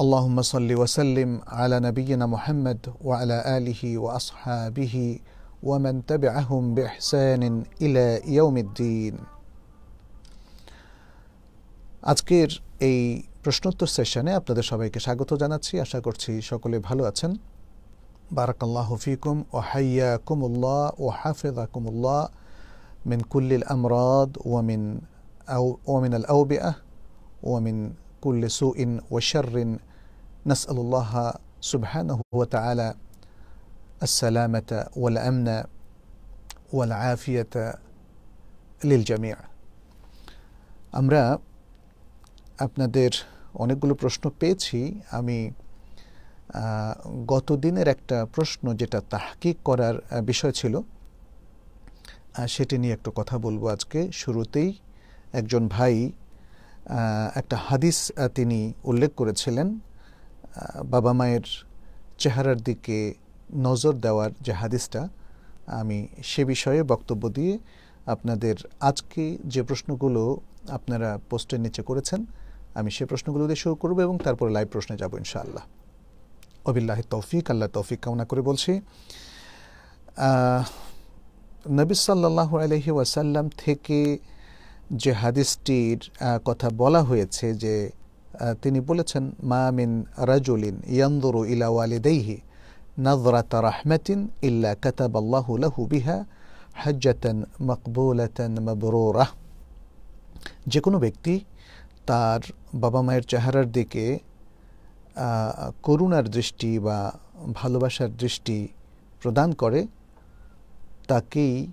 اللهم صل وسلم على نبينا محمد وعلى اله واصحابه ومن تبعهم باحسان الى يوم الدين আজকের এই প্রশ্নোত্তর সেশনে আপনাদের সবাইকে স্বাগত জানাচ্ছি আশা করছি সকলে ভালো আছেন বারাকাল্লাহ ফিকুম ও হাইয়াকুমুল্লাহ ও হাফিজাকুমুল্লাহ من كل الأمراض ومن أو ومن الأوبئة ومن كل سوء وشر نسأل الله سبحانه وتعالى السلامة والأمن والعافية للجميع আমরা আপনাদের অনেকগুলো প্রশ্ন পেয়েছি আমি গত দিনের একটা প্রশ্ন যেটা তাহকিক করার বিষয় ছিল সেটি নিয়ে একটু কথা বলবো আজকে শুরুতেই একজন ভাই একটা হাদিস তিনি উল্লেখ করেছিলেন। বাবা মায়ের চেহারার দিকে নজর দেওয়ার যে হাদিসটা, আমি সে বিষয়ে বক্তব্য দিয়ে আপনাদের আজকে যে প্রশ্নগুলো আপনারা পোস্টের নিচে করেছেন, আমি সে প্রশ্নগুলো দিয়ে শুরু করব এবং তারপরে লাইভ প্রশ্নে যাব ইনশাআল্লাহ। অবিল্লাহ তৌফিক, আল্লাহ তৌফিক কামনা করে বলছি। নবী সাল্লাহ আলহি ওয়াসাল্লাম থেকে যে হাদিসটির কথা বলা হয়েছে যে তিনি বলেছেন, মা মিন রাজুলিন ইয়ান্দুরু ইলা ওয়ালিদাইহি নাযরাতা রাহমাতিন ইল্লা কাতাব কাতাবাল্লাহু লাহু বিহা হাজ্জাতান মাকবুলাতান মাবরুরা। যে কোনো ব্যক্তি তার বাবা মায়ের চেহারার দিকে করুণার দৃষ্টি বা ভালোবাসার দৃষ্টি প্রদান করে, তাকেই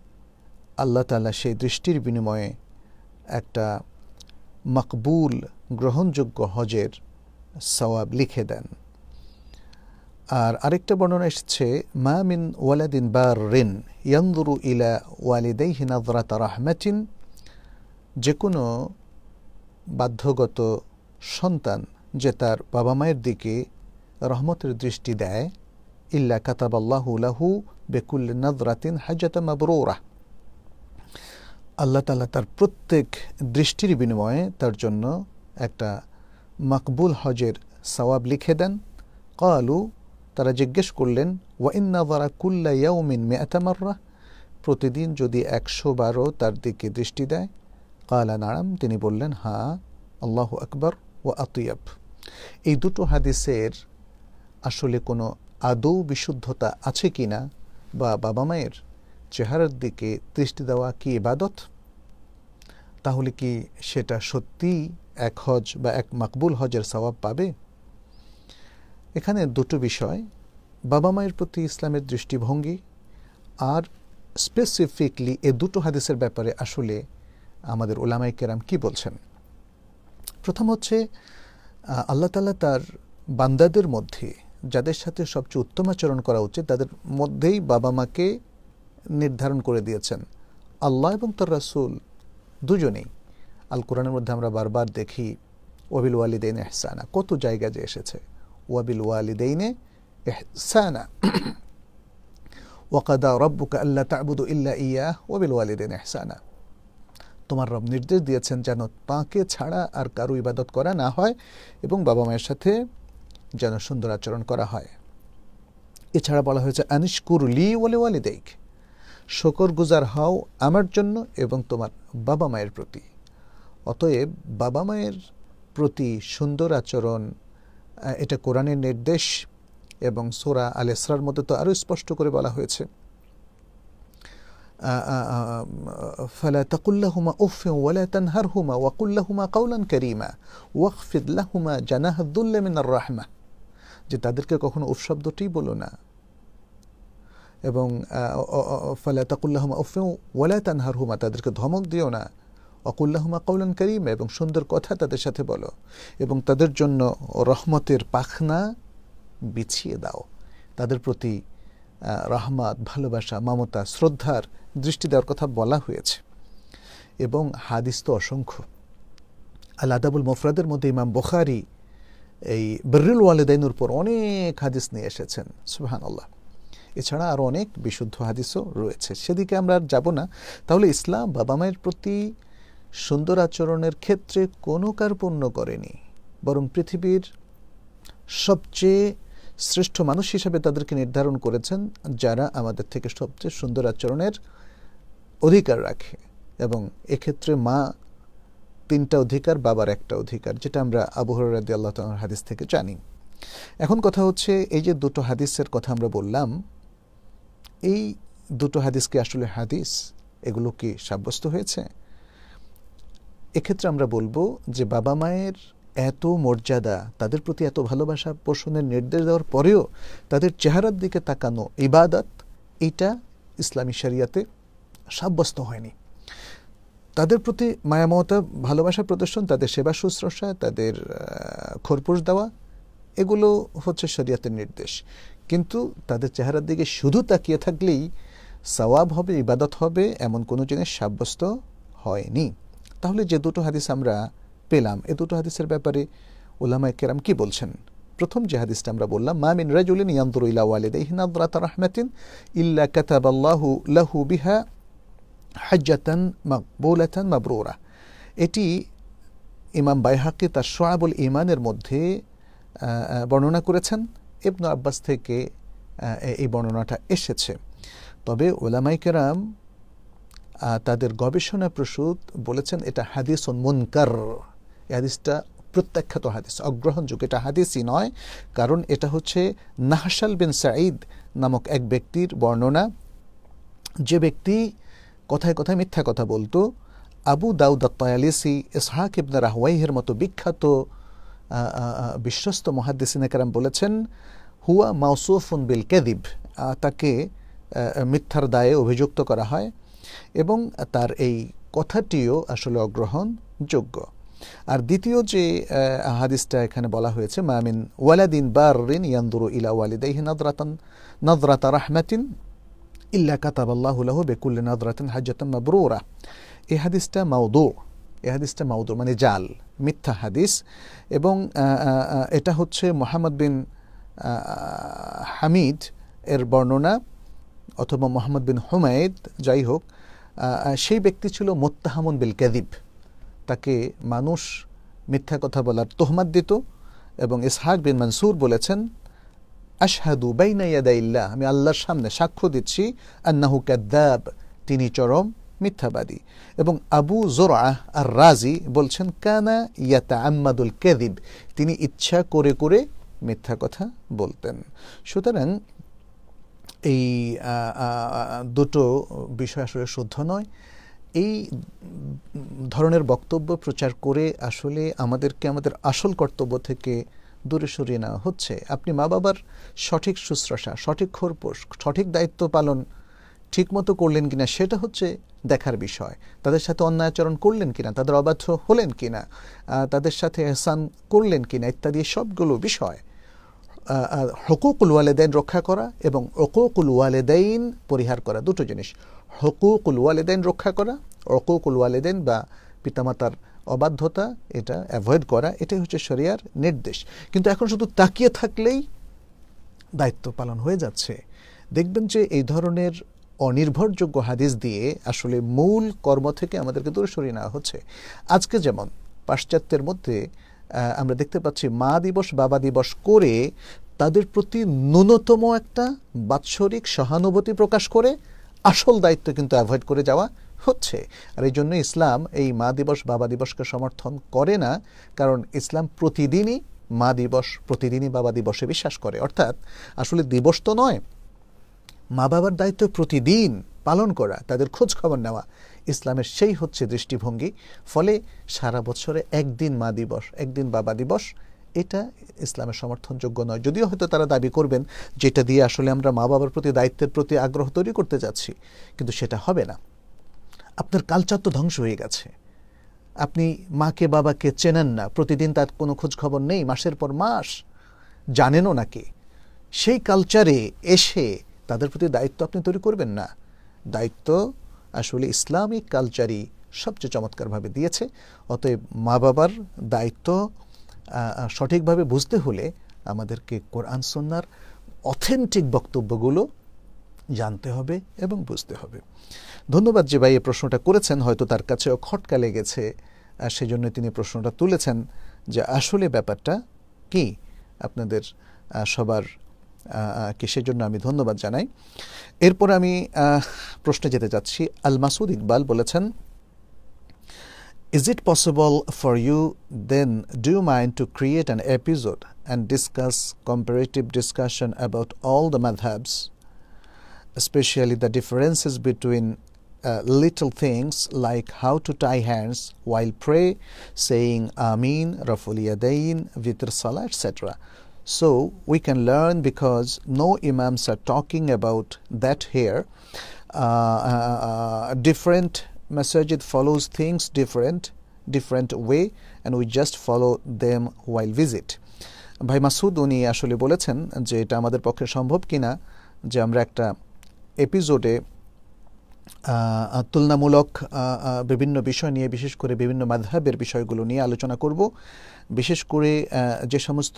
আল্লাহ তালা সেই দৃষ্টির বিনিময়ে একটা মকবুল গ্রহণযোগ্য হজের সওয়াব লিখে দেন। আর আরেকটা বর্ণনা এসেছে, মা মিন ওয়ালাদিন বার রিন ইয়ান্দুরু ইলা ওয়ালিদাই হিনাদরাত রাহমাতিন যে কোনো বাধ্যগত সন্তান যে তার বাবা মায়ের দিকে রহমতের দৃষ্টি দেয়, ইল্লা কাতাবাল্লাহু লাহু বেকুল নদরাতিন হাজাত মাবরুরা আল্লাহ তালা তার প্রত্যেক দৃষ্টির বিনিময়ে তার জন্য একটা মকবুল হজের সওয়াব লিখে দেন। কালু, তারা জিজ্ঞেস করলেন ওয়াইন্নাদারা কুল্লা ইয়াউমিন মেয়াতামাররা প্রতিদিন যদি একশো বারো তার দিকে দৃষ্টি দেয়। কালা নারাম তিনি বললেন, হা, আল্লাহ আকবর ও আতুয়াব। এই দুটো হাদিসের আসলে কোনো আদৌ বিশুদ্ধতা আছে কি না বা বাবা মায়ের? চেহারার দিকে দৃষ্টি দেওয়া কি ইবাদত? তাহলে কি সেটা সত্যিই এক হজ বা এক মাকবুল হজের সওয়াব পাবে? এখানে দুটো বিষয়, বাবা মায়ের প্রতি ইসলামের দৃষ্টিভঙ্গি আর স্পেসিফিকলি এ দুটো হাদিসের ব্যাপারে আসলে আমাদের ওলামাই কেরাম কি বলছেন? প্রথম হচ্ছে আল্লাহ তালা তার বান্দাদের মধ্যে, যাদের সাথে সবচেয়ে উত্তম আচরণ করা উচিত, তাদের মধ্যেই বাবা মাকে নির্ধারণ করে দিয়েছেন। আল্লাহ এবং তার রাসুল দুজনেই। আল কোরআনের মধ্যে আমরা বারবার দেখি, ওয়াবিল ওয়ালিদাইন এহসানা কত জায়গা যে এসেছে। ওয়াবিল ওয়ালিদাইনে এহসানা ওয়াকাদা রব্বুকা আল্লাহ তাবুদু ইল্লা ইয়া ওয়াবিল ওয়ালিদাইন এহসানা তোমার রব নির্দেশ দিয়েছেন যেন তাঁকে ছাড়া আর কারও ইবাদত করা না হয় এবং বাবা মায়ের সাথে যেন সুন্দর আচরণ করা হয়। এছাড়া বলা হয়েছে, আনিশকুর লি ওয়ালে ওয়ালিদাইক। শকর গুজার হও আমার জন্য এবং তোমার বাবা মায়ের প্রতি অতএব বাবা মায়ের প্রতি সুন্দর আচরণ এটা কোরআনের নির্দেশ এবং সোরা আল ইসরার মধ্যে তো আরও স্পষ্ট করে বলা হয়েছে فلا تقل لهما اف ولا تنهرهما وقل لهما قولا كريما واخفض لهما جناح الذل من الرحمه যে তাদেরকে কখনো উফ শব্দটি বলো না এবং ফালা তাকুল্লাহমা উফে ওয়ালা তানহার হুমা তাদেরকে ধমক দিও না। অকুল্লাহমা কৌলান করিম এবং সুন্দর কথা তাদের সাথে বলো এবং তাদের জন্য রহমতের পাখনা বিছিয়ে দাও। তাদের প্রতি রহমত, ভালোবাসা, মমতা, শ্রদ্ধার দৃষ্টি দেওয়ার কথা বলা হয়েছে। এবং হাদিস তো অসংখ্য। আল আদাবুল মফরাদের মধ্যে ইমাম বখারি এই বর্রুল ওয়ালেদাইনুর পর অনেক হাদিস নিয়ে এসেছেন। সুহান আল্লাহ এছাড়া আরও অনেক বিশুদ্ধ হাদিসও রয়েছে। সেদিকে আমরা আর যাব না। তাহলে ইসলাম বাবা মায়ের প্রতি সুন্দর আচরণের ক্ষেত্রে কোনো কার্পণ্য করেনি, বরং পৃথিবীর সবচেয়ে শ্রেষ্ঠ মানুষ হিসেবে তাদেরকে নির্ধারণ করেছেন, যারা আমাদের থেকে সবচেয়ে সুন্দর আচরণের অধিকার রাখে। এবং এক্ষেত্রে মা তিনটা অধিকার, বাবার একটা অধিকার, যেটা আমরা আবহরাদি আল্লাহ হাদিস থেকে জানি। এখন কথা হচ্ছে এই যে দুটো হাদিসের কথা আমরা বললাম এই দুটো হাদিস কি আসলে হাদিস? এগুলো কি সাব্যস্ত হয়েছে? এক্ষেত্রে আমরা বলব যে বাবা মায়ের এত মর্যাদা, তাদের প্রতি এত ভালোবাসা পোষণের নির্দেশ দেওয়ার পরেও তাদের চেহারার দিকে তাকানো ইবাদত, এটা ইসলামী শরিয়াতে সাব্যস্ত হয়নি। তাদের প্রতি মায়ামতা ভালোবাসা প্রদর্শন, তাদের সেবা শুশ্রূষা, তাদের খোরপোশ দেওয়া, এগুলো হচ্ছে শরিয়াতের নির্দেশ। কিন্তু তাদের চেহারার দিকে শুধু তাকিয়ে থাকলেই সওয়াব হবে, ইবাদত হবে, এমন কোনো জিনিস সাব্যস্ত হয়নি। তাহলে যে দুটো হাদিস আমরা পেলাম, এ দুটো হাদিসের ব্যাপারে ওলামা কেরাম কি বলছেন? প্রথম যে হাদিসটা আমরা বললাম, মা মিন রাজুলিন ইয়ানদুরু ইলা ওয়ালিদাইহি নাদরাতা রাহমাতিন ইল্লা কাতাবাল্লাহু লাহু বিহা হাজ্জাতান মাকবুলাতান মাবরুরা। এটি ইমাম বাইহাকি তার সোয়াবুল ইমানের মধ্যে বর্ণনা করেছেন। ইবনু আব্বাস থেকে এই বর্ণনাটা এসেছে। তবে ওলামাই কেরাম তাদের গবেষণা প্রসূত বলেছেন, এটা হাদিস মুনকার। এই হাদিসটা প্রত্যাখ্যাত হাদিস, অগ্রহণযোগ্য। এটা হাদিসই নয়, কারণ এটা হচ্ছে নাহসাল বিন সাঈদ নামক এক ব্যক্তির বর্ণনা। যে ব্যক্তি কথায় কথায় মিথ্যা কথা বলতো, আবু দাউদ আত্তায়ালিসি, ইসহাক ইবনা রাহওয়াইহের মতো বিখ্যাত বিশ্বস্ত মহাদ্দিসিনাকারাম বলেছেন, হুয়া মাউসুফুন বিল কেদিব তাকে মিথ্যার দায়ে অভিযুক্ত করা হয় এবং তার এই কথাটিও আসলে অগ্রহণযোগ্য। আর দ্বিতীয় যে হাদিসটা এখানে বলা হয়েছে মামিন ওয়ালাদিন বারিন ইয়ান্দুরু ইলা ওয়ালিদাইহি নাদরাতান, নাদরাতা রাহমাতিন ইল্লা কাতাব আল্লাহ লাহু বেকুল্লি নাদরাতান হাজ্জাতান মাবরুরা এই হাদিসটা মাউদু। এই হাদিসটা মাউদু মানে জাল, মিথ্যা হাদিস। এবং এটা হচ্ছে মোহাম্মদ বিন হামিদ এর বর্ণনা, অথবা মোহাম্মদ বিন হুমায়দ, যাই হোক সেই ব্যক্তি ছিল মোত্তাহামুন বিল ক্যাদিব তাকে মানুষ মিথ্যা কথা বলার তোহমাদ দিত এবং ইসহাক বিন মনসুর বলেছেন, আশহাদু বাইনা ইয়াদাইল্লাহ আমি আল্লাহর সামনে সাক্ষ্য দিচ্ছি, আন্নাহু কাদ্দাব তিনি চরম মিথ্যাবাদী। এবং আবু জোরা আর রাজি বলছেন, কানা ইয়াতা আম্মাদুল কেদিব তিনি ইচ্ছা করে করে মিথ্যা কথা বলতেন। সুতরাং এই দুটো বিষয় আসলে শুদ্ধ নয়। এই ধরনের বক্তব্য প্রচার করে আসলে আমাদেরকে, আমাদের আসল কর্তব্য থেকে দূরে সরিয়ে নেওয়া হচ্ছে। আপনি মা বাবার সঠিক শুশ্রূষা, সঠিক খোরপোষ সঠিক দায়িত্ব পালন ঠিকমতো করলেন কিনা, সেটা হচ্ছে দেখার বিষয়। তাদের সাথে অন্যায় আচরণ করলেন কিনা, তাদের অবাধ্য হলেন কিনা তাদের সাথে এহসান করলেন কিনা ইত্যাদি সবগুলো বিষয় হকুকুল ওয়ালেদাইন রক্ষা করা এবং অকুকুল ওয়ালেদাইন পরিহার করা, দুটো জিনিস। হকুকুল ওয়ালেদাইন রক্ষা করা অকুকুল ওয়ালেদাইন বা পিতামাতার অবাধ্যতা, এটা অ্যাভয়েড করা, এটাই হচ্ছে শরিয়ার নির্দেশ। কিন্তু এখন শুধু তাকিয়ে থাকলেই দায়িত্ব পালন হয়ে যাচ্ছে। দেখবেন যে এই ধরনের অনির্ভরযোগ্য হাদিস দিয়ে আসলে মূল কর্ম থেকে আমাদেরকে দূরে সরিয়ে নেওয়া হচ্ছে। আজকে যেমন পাশ্চাত্যের মধ্যে আমরা দেখতে পাচ্ছি মা দিবস, বাবা দিবস করে তাদের প্রতি ন্যূনতম একটা বাৎসরিক সহানুভূতি প্রকাশ করে আসল দায়িত্ব কিন্তু অ্যাভয়েড করে যাওয়া হচ্ছে। আর এই জন্য ইসলাম এই মা দিবস, বাবা দিবসকে সমর্থন করে না, কারণ ইসলাম প্রতিদিনই মা দিবস, প্রতিদিনই বাবা দিবসে বিশ্বাস করে। অর্থাৎ আসলে দিবস তো নয় মা বাবার দায়িত্ব প্রতিদিন পালন করা, তাদের খোঁজ খবর নেওয়া। ইসলামের সেই হচ্ছে দৃষ্টিভঙ্গি। ফলে সারা বছরে একদিন মা দিবস, একদিন বাবা দিবস, এটা ইসলামের সমর্থনযোগ্য নয়। যদিও হয়তো তারা দাবি করবেন, যেটা দিয়ে আসলে আমরা মা বাবার প্রতি দায়িত্বের প্রতি আগ্রহ তৈরি করতে যাচ্ছি, কিন্তু সেটা হবে না। আপনার কালচার তো ধ্বংস হয়ে গেছে। আপনি মাকে, বাবাকে চেনেন না, প্রতিদিন তার কোনো খোঁজ খবর নেই, মাসের পর মাস। জানেনও নাকি সেই কালচারে এসে তাদের প্রতি দায়িত্ব আপনি তৈরি করবেন না। দায়িত্ব আসলে ইসলামিক কালচারই সবচেয়ে চমৎকারভাবে দিয়েছে। অতএব মা বাবার দায়িত্ব সঠিকভাবে বুঝতে হলে আমাদেরকে কোরআন সন্ন্যার অথেন্টিক বক্তব্যগুলো জানতে হবে এবং বুঝতে হবে। ধন্যবাদ যে ভাই এই প্রশ্নটা করেছেন, হয়তো তার কাছেও খটকা লেগেছে সেই তিনি প্রশ্নটা তুলেছেন যে আসলে ব্যাপারটা কি? আপনাদের সবার কি সেজন্য আমি ধন্যবাদ জানাই এরপর আমি প্রশ্নে যেতে যাচ্ছি আল মাসুদ ইকবাল বলেছেন Is it possible for you then, do you mind to create an episode and discuss comparative discussion about all the madhabs, especially the differences between uh, little things like how to tie hands while pray, saying Amin, Raful Yadain, Vitr Salah, etc. So we can learn because no Imams are talking about that here. Uh, uh, uh, different masajid follows things different, different way, and we just follow them while visit. ভাই মাসুদ উনি আসলে বলেছেন যে এটা আমাদের পক্ষে সম্ভব কিনা যে আমরা একটা এপিসোডে তুলনামূলক বিভিন্ন বিষয় নিয়ে বিশেষ করে বিভিন্ন মাধাবের বিষয়গুলো নিয়ে আলোচনা করব বিশেষ করে যে সমস্ত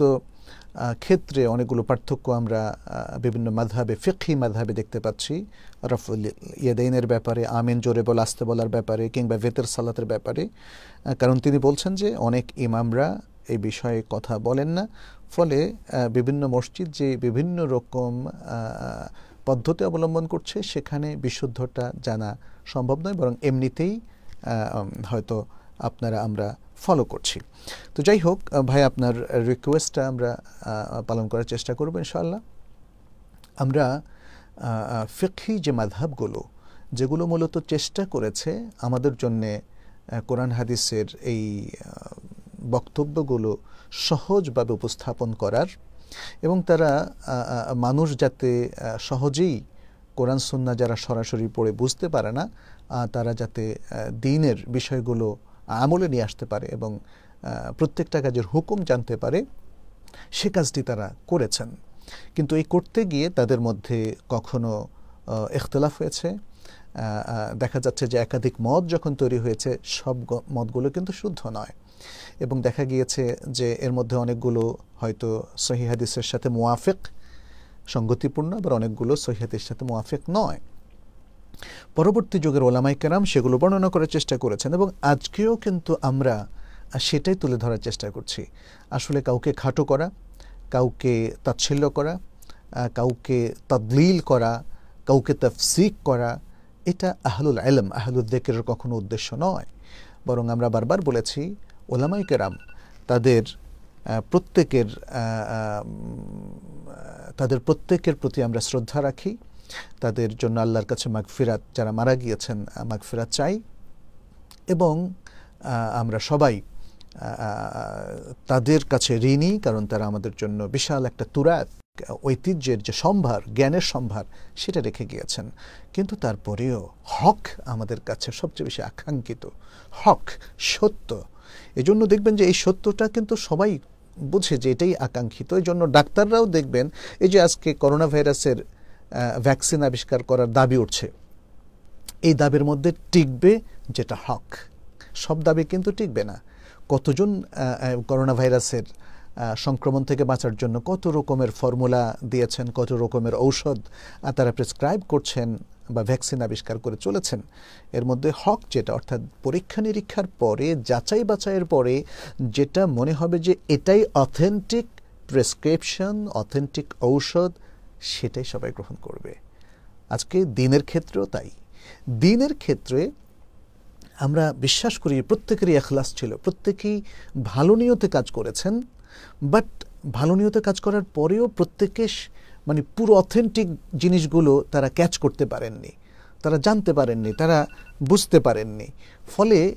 ক্ষেত্রে অনেকগুলো পার্থক্য আমরা বিভিন্ন মাধাবে ফিকহি মাধাবে দেখতে পাচ্ছি। রফুল ইয়েদাইনের ব্যাপারে, আমিন জোরে বল, আসতে বলার ব্যাপারে, কিংবা ভেতর সালাতের ব্যাপারে। কারণ তিনি বলছেন যে, অনেক ইমামরা এই বিষয়ে কথা বলেন না। ফলে বিভিন্ন মসজিদ যে বিভিন্ন রকম পদ্ধতি অবলম্বন করছে, সেখানে বিশুদ্ধটা জানা সম্ভব নয়। বরং এমনিতেই হয়তো আপনারা আমরা ফলো করছি। তো যাই হোক ভাই, আপনার রিকোয়েস্টটা আমরা পালন করার চেষ্টা করব ইনশাআল্লাহ। আমরা ফিকহি যে মাধাবগুলো যেগুলো মূলত চেষ্টা করেছে আমাদের জন্যে কোরআন হাদিসের এই বক্তব্যগুলো সহজভাবে উপস্থাপন করার এবং তারা মানুষ যাতে সহজেই কোরআন সুন্না যারা সরাসরি পড়ে বুঝতে পারে না তারা যাতে দিনের বিষয়গুলো আমলে নিয়ে আসতে পারে এবং প্রত্যেকটা কাজের হুকুম জানতে পারে, সে কাজটি তারা করেছেন। কিন্তু এই করতে গিয়ে তাদের মধ্যে কখনো এখতলাফ হয়েছে। দেখা যাচ্ছে যে একাধিক মত যখন তৈরি হয়েছে, সব মতগুলো কিন্তু শুদ্ধ নয়। এবং দেখা গিয়েছে যে এর মধ্যে অনেকগুলো হয়তো সহিহাদিসের সাথে মোয়াফেক সঙ্গতিপূর্ণ, আবার অনেকগুলো সহিহাদিসের সাথে মোয়াফেক নয়। পরবর্তী যুগের ওলামাই কেরাম সেগুলো বর্ণনা করার চেষ্টা করেছেন এবং আজকেও কিন্তু আমরা সেটাই তুলে ধরার চেষ্টা করছি। আসলে কাউকে খাটো করা, কাউকে তাচ্ছিল্য করা কাউকে তদলিল করা, কাউকে তফসিক করা, এটা আহলুল আলম আহলুদ্দেকের কখনো উদ্দেশ্য নয়। বরং আমরা বারবার বলেছি, ওলামাই কেরাম তাদের প্রত্যেকের তাদের প্রত্যেকের প্রতি আমরা শ্রদ্ধা রাখি। তাদের জন্য আল্লাহর কাছে মাগফিরাত, যারা মারা গিয়েছেন মাগফিরাত চাই। এবং আমরা সবাই তাদের কাছে ঋণী, কারণ তারা আমাদের জন্য বিশাল একটা তুরাত, ঐতিহ্যের যে সম্ভার, জ্ঞানের সম্ভার, সেটা রেখে গিয়েছেন। কিন্তু তারপরেও হক আমাদের কাছে সবচেয়ে বেশি আকাঙ্ক্ষিত। হক, সত্য। এজন্য দেখবেন যে এই সত্যটা কিন্তু সবাই বুঝে যে এটাই আকাঙ্ক্ষিত। এই জন্য ডাক্তাররাও দেখবেন, এই যে আজকে করোনা ভাইরাসের ভ্যাকসিন আবিষ্কার করার দাবি উঠছে। এই দাবির মধ্যে টিকবে যেটা হক। সব দাবি কিন্তু টিকবে না। কতজন করোনা ভাইরাসের সংক্রমণ থেকে বাঁচার জন্য কত রকমের ফর্মুলা দিয়েছেন, কত রকমের ঔষধ তারা প্রেসক্রাইব করছেন বা ভ্যাকসিন আবিষ্কার করে চলেছেন। এর মধ্যে হক যেটা, অর্থাৎ পরীক্ষা নিরীক্ষার পরে, যাচাই বাছাইয়ের পরে, যেটা মনে হবে যে এটাই অথেন্টিক প্রেসক্রিপশন অথেন্টিক ঔষধ সেটাই সবাই গ্রহণ করবে। আজকে দিনের ক্ষেত্রেও তাই। দিনের ক্ষেত্রে আমরা বিশ্বাস করি প্রত্যেকেরই এখলাস ছিল, প্রত্যেকেই ভালো নিয়তে কাজ করেছেন, বাট ভালো নিয়তে কাজ করার পরেও প্রত্যেকে মানে পুরো অথেন্টিক জিনিসগুলো তারা ক্যাচ করতে পারেননি, তারা জানতে পারেননি, তারা বুঝতে পারেননি। ফলে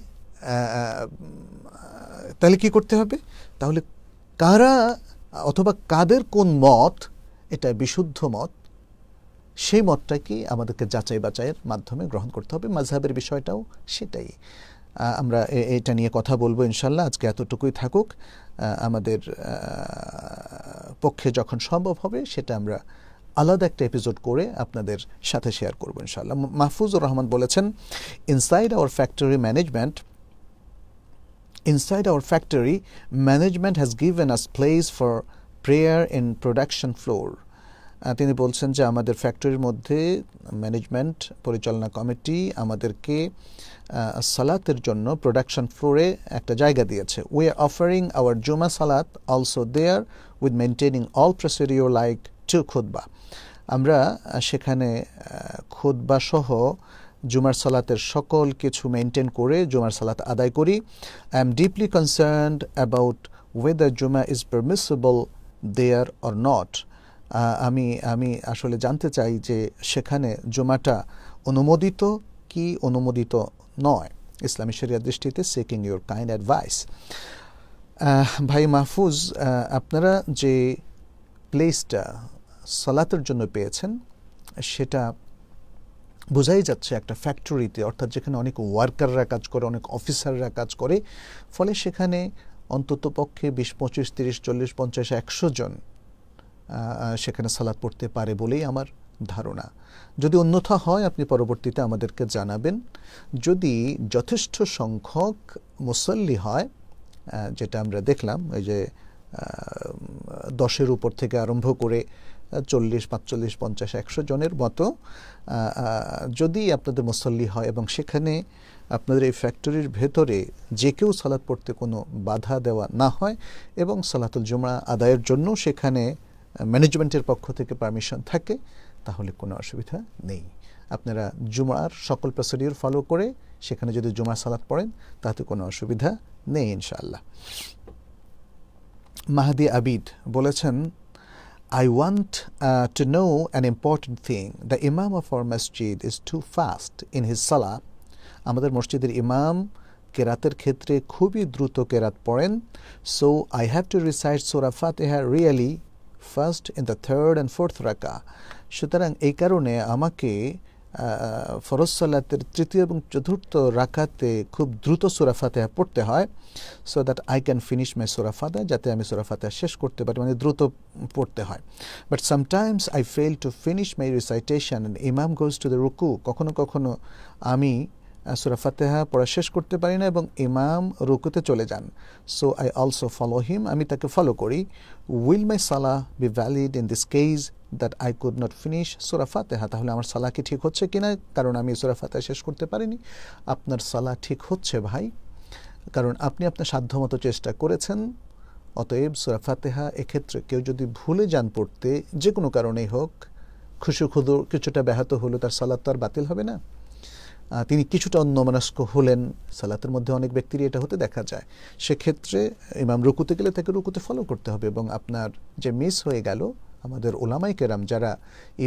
তাহলে কি করতে হবে? তাহলে কারা অথবা কাদের কোন মত এটা বিশুদ্ধ মত। সেই মতটাকে আমাদেরকে যাচাই বাচাইয়ের মাধ্যমে গ্রহণ করতে হবে। মাঝহাবের বিষয়টাও সেটাই। আমরা এটা নিয়ে কথা বলব ইনশাল্লাহ আজকে এতটুকুই থাকুক। আমাদের পক্ষে যখন সম্ভব হবে সেটা আমরা আলাদা একটা এপিসোড করে আপনাদের সাথে শেয়ার করব ইনশাআল্লাহ। মাহফুজুর রহমান বলেছেন inside our factory management Inside our factory, management has given us place for prayer in production floor. তিনি বলছেন যে আমাদের ফ্যাক্টরির মধ্যে ম্যানেজমেন্ট, পরিচালনা কমিটি আমাদেরকে সালাতের জন্য প্রোডাকশন ফ্লোরে একটা জায়গা দিয়েছে। উই আর অফারিং আওয়ার জুমা সালাত also there with maintaining all procedure like to খুদ্া আমরা সেখানে খুদ্া সহ জুমার সালাতের সকল কিছু মেনটেন করে জুমার সালাত আদায় করি। I am deeply concerned about whether জুমা is permissible there or not আমি আমি আসলে জানতে চাই যে সেখানে জুমাটা অনুমোদিত কি অনুমোদিত নয়? ইসলামী শরিয়ার দৃষ্টিতে সেকিং ইউর কাইন্ড অ্যাডভাইস ভাই মাহফুজ আপনারা যে প্লেসটা সলাতের জন্য পেয়েছেন, সেটা বোঝাই যাচ্ছে একটা ফ্যাক্টরিতে অর্থাৎ যেখানে অনেক ওয়ার্কাররা কাজ করে, অনেক অফিসাররা কাজ করে, ফলে সেখানে অন্তত পক্ষে বিশ, পঁচিশ, তিরিশ, চল্লিশ, পঞ্চাশ, একশো জন সেখানে সালাদ পড়তে পারে বলেই আমার ধারণা। যদি অন্যথা হয়, আপনি পরবর্তীতে আমাদেরকে জানাবেন। যদি যথেষ্ট সংখ্যক মুসল্লি হয় যেটা আমরা দেখলাম ওই যে দশের উপর থেকে আরম্ভ করে চল্লিশ, পাঁচচল্লিশ, পঞ্চাশ, একশো জনের মতো যদি আপনাদের মুসল্লি হয় এবং সেখানে আপনাদের এই ফ্যাক্টরির ভেতরে যে কেউ সালাদ পড়তে কোনো বাধা দেওয়া না হয় এবং সালাতুল জুমা আদায়ের জন্য সেখানে ম্যানেজমেন্টের পক্ষ থেকে পারমিশন থাকে তাহলে কোনো অসুবিধা নেই আপনারা জুমার সকল প্রসিডিওর ফলো করে সেখানে যদি জুমার সালাদ পড়েন তাতে কোনো অসুবিধা নেই ইনশাআল্লাহ মাহাদি আবিদ বলেছেন I want uh, to know an important thing. The Imam of our masjid is too fast in his salah. আমাদের মসজিদের ইমাম কেরাতের ক্ষেত্রে খুবই দ্রুত কেরাত পড়েন। So I have to recite সোরা ফাতেহা really first in the third and fourth রাকা সুতরাং এই কারণে আমাকে ফরজ সালাতের তৃতীয় এবং চতুর্থ রাকাতে খুব দ্রুত সুরা ফাতেহা পড়তে হয় so that I can finish my সুরা ফাতেহা যাতে আমি সুরা ফাতেহা শেষ করতে পারি মানে দ্রুত পড়তে হয়। But sometimes I fail to finish my recitation ইমাম গোজ টু দ্য রুকু কখনো কখনো আমি সুরা ফাতেহা পড়া শেষ করতে পারি না এবং ইমাম রুকুতে চলে যান। So I also follow him আমি তাকে ফলো করি। Will my Salah be valid in this case that I could not finish সুরা ফাতেহা? তাহলে আমার সালাহ কি ঠিক হচ্ছে কিনা? কারণ আমি সুরা ফাতেহা শেষ করতে পারিনি। আপনার সালাহ ঠিক হচ্ছে ভাই? কারণ আপনি আপনার সাধ্যমতো চেষ্টা করেছেন। অতএব সুরা ফাতেহা এক্ষেত্রে কেউ যদি ভুলে যান পড়তে, যে কোনো কারণেই হোক খুশু খুদু কিছুটা ব্যাহত হলো, তার সালাদ তো আর বাতিল হবে না। তিনি কিছুটা অন্যমনস্ক হলেন। সালাতের মধ্যে অনেক ব্যক্তিরই এটা হতে দেখা যায়। সেক্ষেত্রে ইমাম রুকুতে গেলে তাকে রুকুতে ফলো করতে হবে এবং আপনার যে মিস হয়ে গেল, আমাদের ওলামাই কেরাম যারা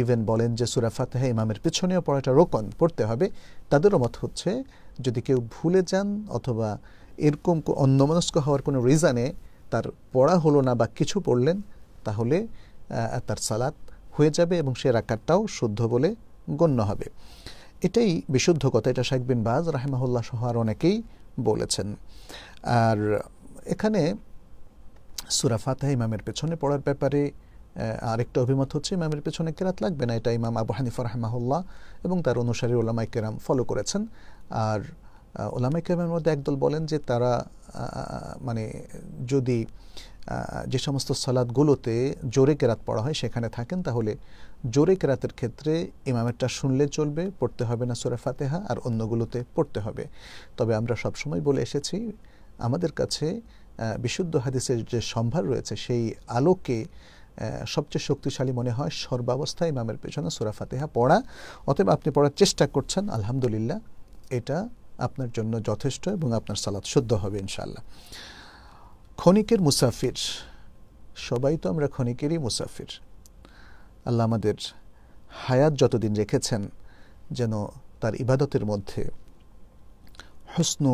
ইভেন বলেন যে সুরা ফাতেহা ইমামের পেছনেও পড়াটা রোকন, পড়তে হবে, তাদেরও মত হচ্ছে যদি কেউ ভুলে যান অথবা এরকম অন্যমনস্ক হওয়ার কোনো রিজনে তার পড়া হলো না বা কিছু পড়লেন, তাহলে তার সালাত হয়ে যাবে এবং সে রাকারটাও শুদ্ধ বলে গণ্য হবে। এটাই বিশুদ্ধ কথা, এটা শাইক বিন বাজ রাহেমাহুল্লাহ সহ আর অনেকেই বলেছেন। আর এখানে সুরা ফাতাহ ইমামের পেছনে পড়ার ব্যাপারে আরেকটা অভিমত হচ্ছে, ইমামের পেছনে কেরাত লাগবে না, এটা ইমাম আবু হানিফা রাহমাহুল্লাহ এবং তার অনুসারী ওলামাই কেরাম ফলো করেছেন। আর ওলামাই কেরামের মধ্যে একদল বলেন যে তারা মানে যদি যে সমস্ত সালাদগুলোতে জোরে কেরাত পড়া হয় সেখানে থাকেন, তাহলে জোরে কেরাতের ক্ষেত্রে ইমামেরটা শুনলে চলবে, পড়তে হবে না সুরা ফাতেহা আর অন্যগুলোতে পড়তে হবে। তবে আমরা সবসময় বলে এসেছি, আমাদের কাছে বিশুদ্ধ হাদিসের যে সম্ভার রয়েছে, সেই আলোকে সবচেয়ে শক্তিশালী মনে হয় সর্বাবস্থায় ইমামের পেছনে সুরা ফাতেহা পড়া। অতএব আপনি পড়ার চেষ্টা করছেন, আলহামদুলিল্লাহ, এটা আপনার জন্য যথেষ্ট এবং আপনার সালাদ শুদ্ধ হবে ইনশাল্লাহ ক্ষণিকের মুসাফির, সবাই তো আমরা ক্ষণিকেরই মুসাফির। আল্লাহ আমাদের হায়াত যতদিন রেখেছেন যেন তার ইবাদতের মধ্যে, হসন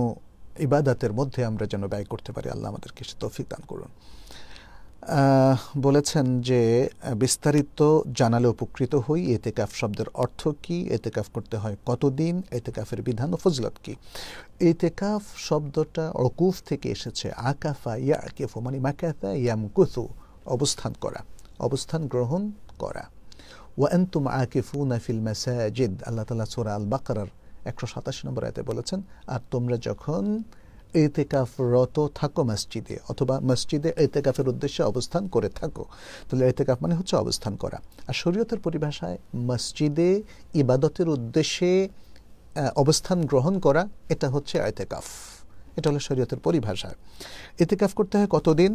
ইবাদতের মধ্যে আমরা যেন ব্যয় করতে পারি, আল্লাহ আমাদেরকে সে তৌফিক দান করুন। বলেছেন যে, বিস্তারিত জানালে উপকৃত হই, এতেকাফ শব্দের অর্থ কি, এতেকাফ করতে হয় কতদিন, এতেকাফের বিধান ও ফজলত কি? এতেকাফ শব্দটা অকুফ থেকে এসেছে, আকাফা ইয়া কেফু মানে মাকাফা ইয়াম কুথু অবস্থান করা। অবস্থান গ্রহণ করা। ওয়ান্তুম আকিফুনা ফিল মাসাজিদ, আল্লাহ তালা সুরা আল বাকারার একশো সাতাশি নম্বর আয়তে বলেছেন, আর তোমরা যখন এতেকাফরত থাকো মসজিদে অথবা মসজিদে এতেকাফের উদ্দেশ্যে অবস্থান করে থাকো, তাহলে এতেকাফ মানে হচ্ছে অবস্থান করা। আর শরীয়তের পরিভাষায় মসজিদে ইবাদতের উদ্দেশ্যে অবস্থান গ্রহণ করা, এটা হচ্ছে এতেকাফ। এটা হলো শরীয়তের পরিভাষা এতেকাফ করতে হয় কতদিন?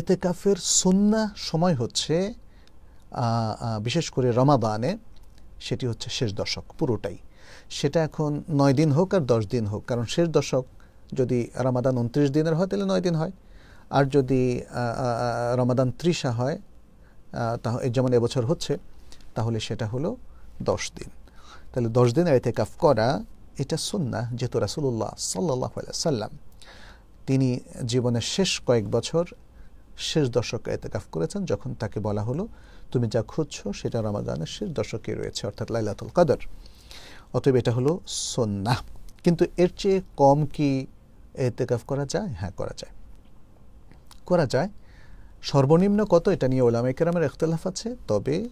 এতেকাফের সুন্না সময় হচ্ছে বিশেষ করে রমাদানে সেটি হচ্ছে শেষ দশক, পুরোটাই। সেটা এখন নয় দিন হোক আর দশ দিন হোক, কারণ শেষ দশক যদি রমাদান উনত্রিশ দিনের হয় তাহলে নয় দিন হয়। আর যদি রমাদান ত্রিশা হয় যেমন এবছর হচ্ছে, তাহলে সেটা হলো দশ দিন। তাহলে দশ দিন কাফ করা, এটা সুন্না যেহেতু রাসুল্লাহ সাল্লাহ সাল্লাম তিনি জীবনের শেষ কয়েক বছর শেষ দশক এতেকাফ করেছেন, যখন তাকে বলা হলো তুমি যা খুঁজছো, সেটা রমাদানের শেষ দশকে রয়েছে, অর্থাৎ লাইলাতুল কাদর। অতএব এটা হলো সন্না কিন্তু এর চেয়ে কম কি এতেকাফ করা যায়? হ্যাঁ করা যায়। করা যায়। সর্বনিম্ন কত? এটা নিয়ে ওলামা কেরামের এখতলাফ আছে। তবে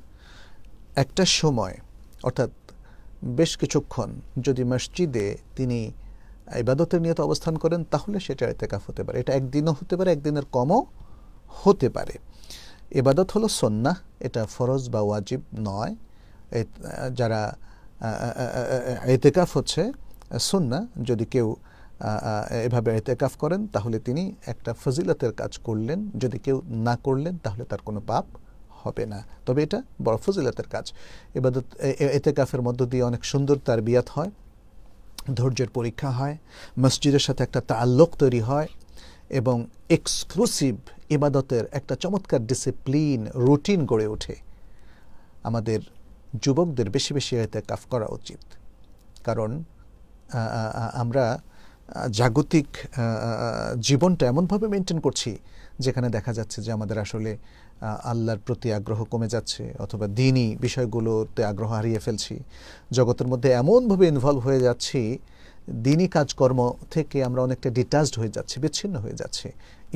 একটা সময়, অর্থাৎ বেশ কিছুক্ষণ যদি মসজিদে তিনি ইবাদতের নিয়ত অবস্থান করেন, তাহলে সেটা এতেকাফ হতে পারে। এটা একদিনও হতে পারে, একদিনের কমও হতে পারে। এবাদত হলো সন্না এটা ফরজ বা ওয়াজিব নয়। যারা এতেকাফ হচ্ছে সুন্না যদি কেউ এভাবে এতেকাফ করেন, তাহলে তিনি একটা ফজিলতের কাজ করলেন। যদি কেউ না করলেন, তাহলে তার কোনো পাপ হবে না। তবে এটা বড় ফজিলতের কাজ। এবাদত এতেকাফের মধ্য দিয়ে অনেক সুন্দর তার বিয়াত হয়, ধৈর্যের পরীক্ষা হয়, মসজিদের সাথে একটা তাল্লুক তৈরি হয় এবং এক্সক্লুসিভ ইবাদতের একটা চমৎকার ডিসিপ্লিন রুটিন গড়ে ওঠে। আমাদের যুবকদের বেশি বেশি এতে কাফ করা উচিত। কারণ আমরা জাগতিক জীবনটা এমনভাবে মেনটেন করছি, যেখানে দেখা যাচ্ছে যে আমাদের আসলে আল্লাহর প্রতি আগ্রহ কমে যাচ্ছে, অথবা দিনই বিষয়গুলোতে আগ্রহ হারিয়ে ফেলছি। জগতের মধ্যে এমনভাবে ইনভলভ হয়ে যাচ্ছি, দিনই কাজকর্ম থেকে আমরা অনেকটা ডিটাচড হয়ে যাচ্ছি, বিচ্ছিন্ন হয়ে যাচ্ছে।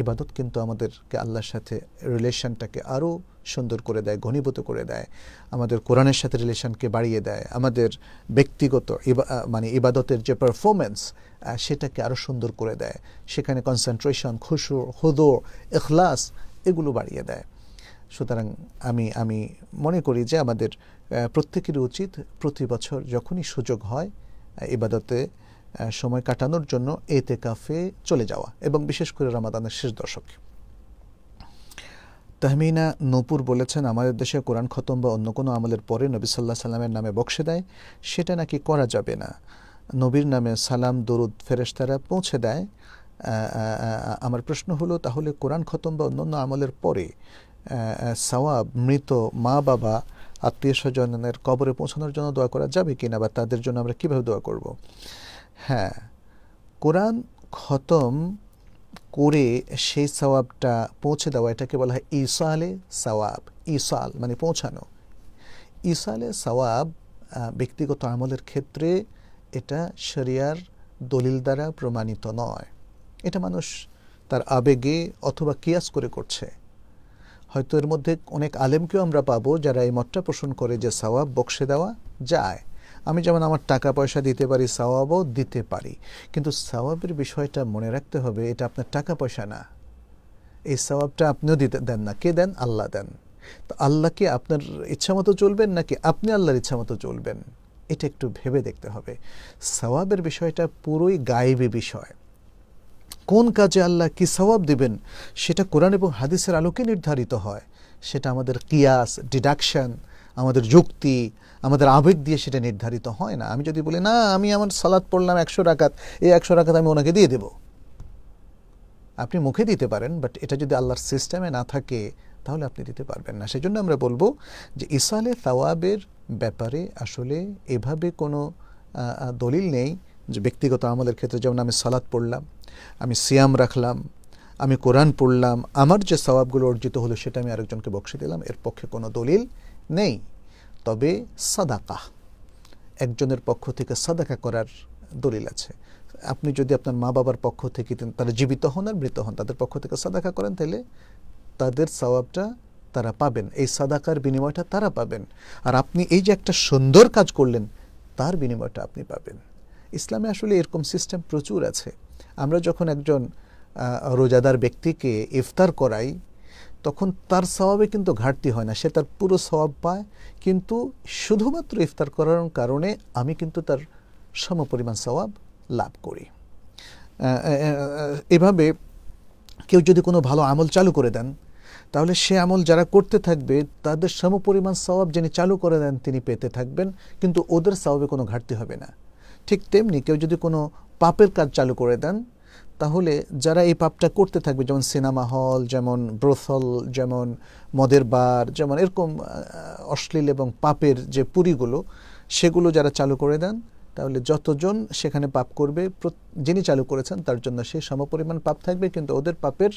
ইবাদত কিন্তু আমাদেরকে আল্লাহর সাথে রিলেশনটাকে আরও সুন্দর করে দেয়, ঘনীভূত করে দেয়। আমাদের কোরআনের সাথে রিলেশনকে বাড়িয়ে দেয়। আমাদের ব্যক্তিগত মানে ইবাদতের যে পারফরমেন্স সেটাকে আরও সুন্দর করে দেয়। সেখানে কনসেন্ট্রেশন খুশু হুদো এখলাস এগুলো বাড়িয়ে দেয়। সুতরাং আমি আমি মনে করি যে আমাদের প্রত্যেকেরই উচিত প্রতি বছর যখনই সুযোগ হয় ইবাদতে সময় কাটানোর জন্য এতে কাফে চলে যাওয়া এবং বিশেষ করে রামাদানের শেষ দশকে। তাহমিনা নপুর বলেছেন, আমাদের দেশে কোরআন খতম বা অন্য কোনো আমলের পরে নবী সাল্লাহ সাল্লামের নামে বক্সে দেয়, সেটা নাকি করা যাবে না। নবীর নামে সালাম, দরুদ, ফেরেশতারা পৌঁছে দেয়। আমার প্রশ্ন হলো, তাহলে কোরআন খতম বা অন্যান্য আমলের পরে সওয়াব, মৃত মা বাবা, আত্মীয় স্বজনের কবরে পৌঁছানোর জন্য দোয়া করা যাবে কিনা বা তাদের জন্য আমরা কীভাবে দোয়া করব? হ্যাঁ কোরআন খতম করে সেই সওয়াবটা পৌঁছে দেওয়া, এটাকে বলা হয় ইসালে সওয়াব ইসাল মানে পৌঁছানো। ইসালে সওয়াব ব্যক্তিগত আমলের ক্ষেত্রে এটা শরিয়ার দলিল দ্বারা প্রমাণিত নয়। এটা মানুষ তার আবেগে অথবা কিয়াস করে করছে। হয়তো এর মধ্যে অনেক আলেমকেও আমরা পাবো যারা এই মতটা পোষণ করে যে সওয়াব বক্সে দেওয়া যায়। আমি যেমন আমার টাকা পয়সা দিতে পারি, সওয়াবও দিতে পারি। কিন্তু সওয়াবের বিষয়টা মনে রাখতে হবে, এটা আপনার টাকা পয়সা না। এই সওয়াবটা আপনিও দিতে, দেন না। কে দেন? আল্লাহ দেন। তো আল্লাহকে আপনার ইচ্ছা মতো চলবেন, নাকি আপনি আল্লাহর ইচ্ছা মতো চলবেন? এটা একটু ভেবে দেখতে হবে। সওয়াবের বিষয়টা পুরোই গায়েবী বিষয়। কোন কাজে আল্লাহ কি সওয়াব দিবেন, সেটা কোরআন এবং হাদিসের আলোকে নির্ধারিত হয়। সেটা আমাদের কিয়াস, ডিডাকশন, আমাদের যুক্তি আমাদের আবেগ দিয়ে সেটা নির্ধারিত হয় না। আমি যদি বলি, না, আমি আমার সালাদ পড়লাম একশো রাকাত, এই একশো রাকাত আমি ওনাকে দিয়ে দেব। আপনি মুখে দিতে পারেন বাট এটা যদি আল্লাহর সিস্টেমে না থাকে, তাহলে আপনি দিতে পারবেন না। সেই জন্য আমরা বলব যে ইসালে তাওয়াবের ব্যাপারে আসলে এভাবে কোনো দলিল নেই যে ব্যক্তিগত আমলের ক্ষেত্রে, যেমন আমি সালাদ পড়লাম, আমি সিয়াম রাখলাম, আমি কোরআন পড়লাম, আমার যে সবাবগুলো অর্জিত হলো, সেটা আমি আরেকজনকে বক্সে দিলাম, এর পক্ষে কোনো দলিল নেই। তবে সাদাকা, একজনের পক্ষ থেকে সাদাকা করার দলিল আছে। আপনি যদি আপনার মা বাবার পক্ষ থেকে তারা জীবিত হন আর মৃত হন, তাদের পক্ষ থেকে সাদাকা করেন, তাহলে তাদের সবাবটা তারা পাবেন, এই সাদাকার বিনিময়টা তারা পাবেন। আর আপনি এই যে একটা সুন্দর কাজ করলেন, তার বিনিময়টা আপনি পাবেন। ইসলামে আসলে এরকম সিস্টেম প্রচুর আছে। আমরা যখন একজন রোজাদার ব্যক্তিকে ইফতার করাই তখন তার স্বভাবে কিন্তু ঘাটতি হয় না। সে তার পুরো স্বভাব পায়। কিন্তু শুধুমাত্র ইফতার করার কারণে আমি কিন্তু তার সমপরিমাণ স্বভাব লাভ করি। এভাবে কেউ যদি কোনো ভালো আমল চালু করে দেন, তাহলে সে আমল যারা করতে থাকবে, তাদের সমপরিমাণ স্বভাব যিনি চালু করে দেন, তিনি পেতে থাকবেন। কিন্তু ওদের স্বভাবে কোনো ঘাটতি হবে না। ঠিক তেমনি কেউ যদি কোনো পাপের কাজ চালু করে দেন তাহলে যারা এই পাপটা করতে থাকবে, যেমন সিনেমা হল, যেমন ব্রোথল, যেমন মদের বার, যেমন এরকম অশ্লীল এবং পাপের যে পুরীগুলো, সেগুলো যারা চালু করে দেন, তাহলে যতজন সেখানে পাপ করবে যিনি চালু করেছেন, তার জন্য সে সমপরিমাণ পাপ থাকবে, কিন্তু ওদের পাপের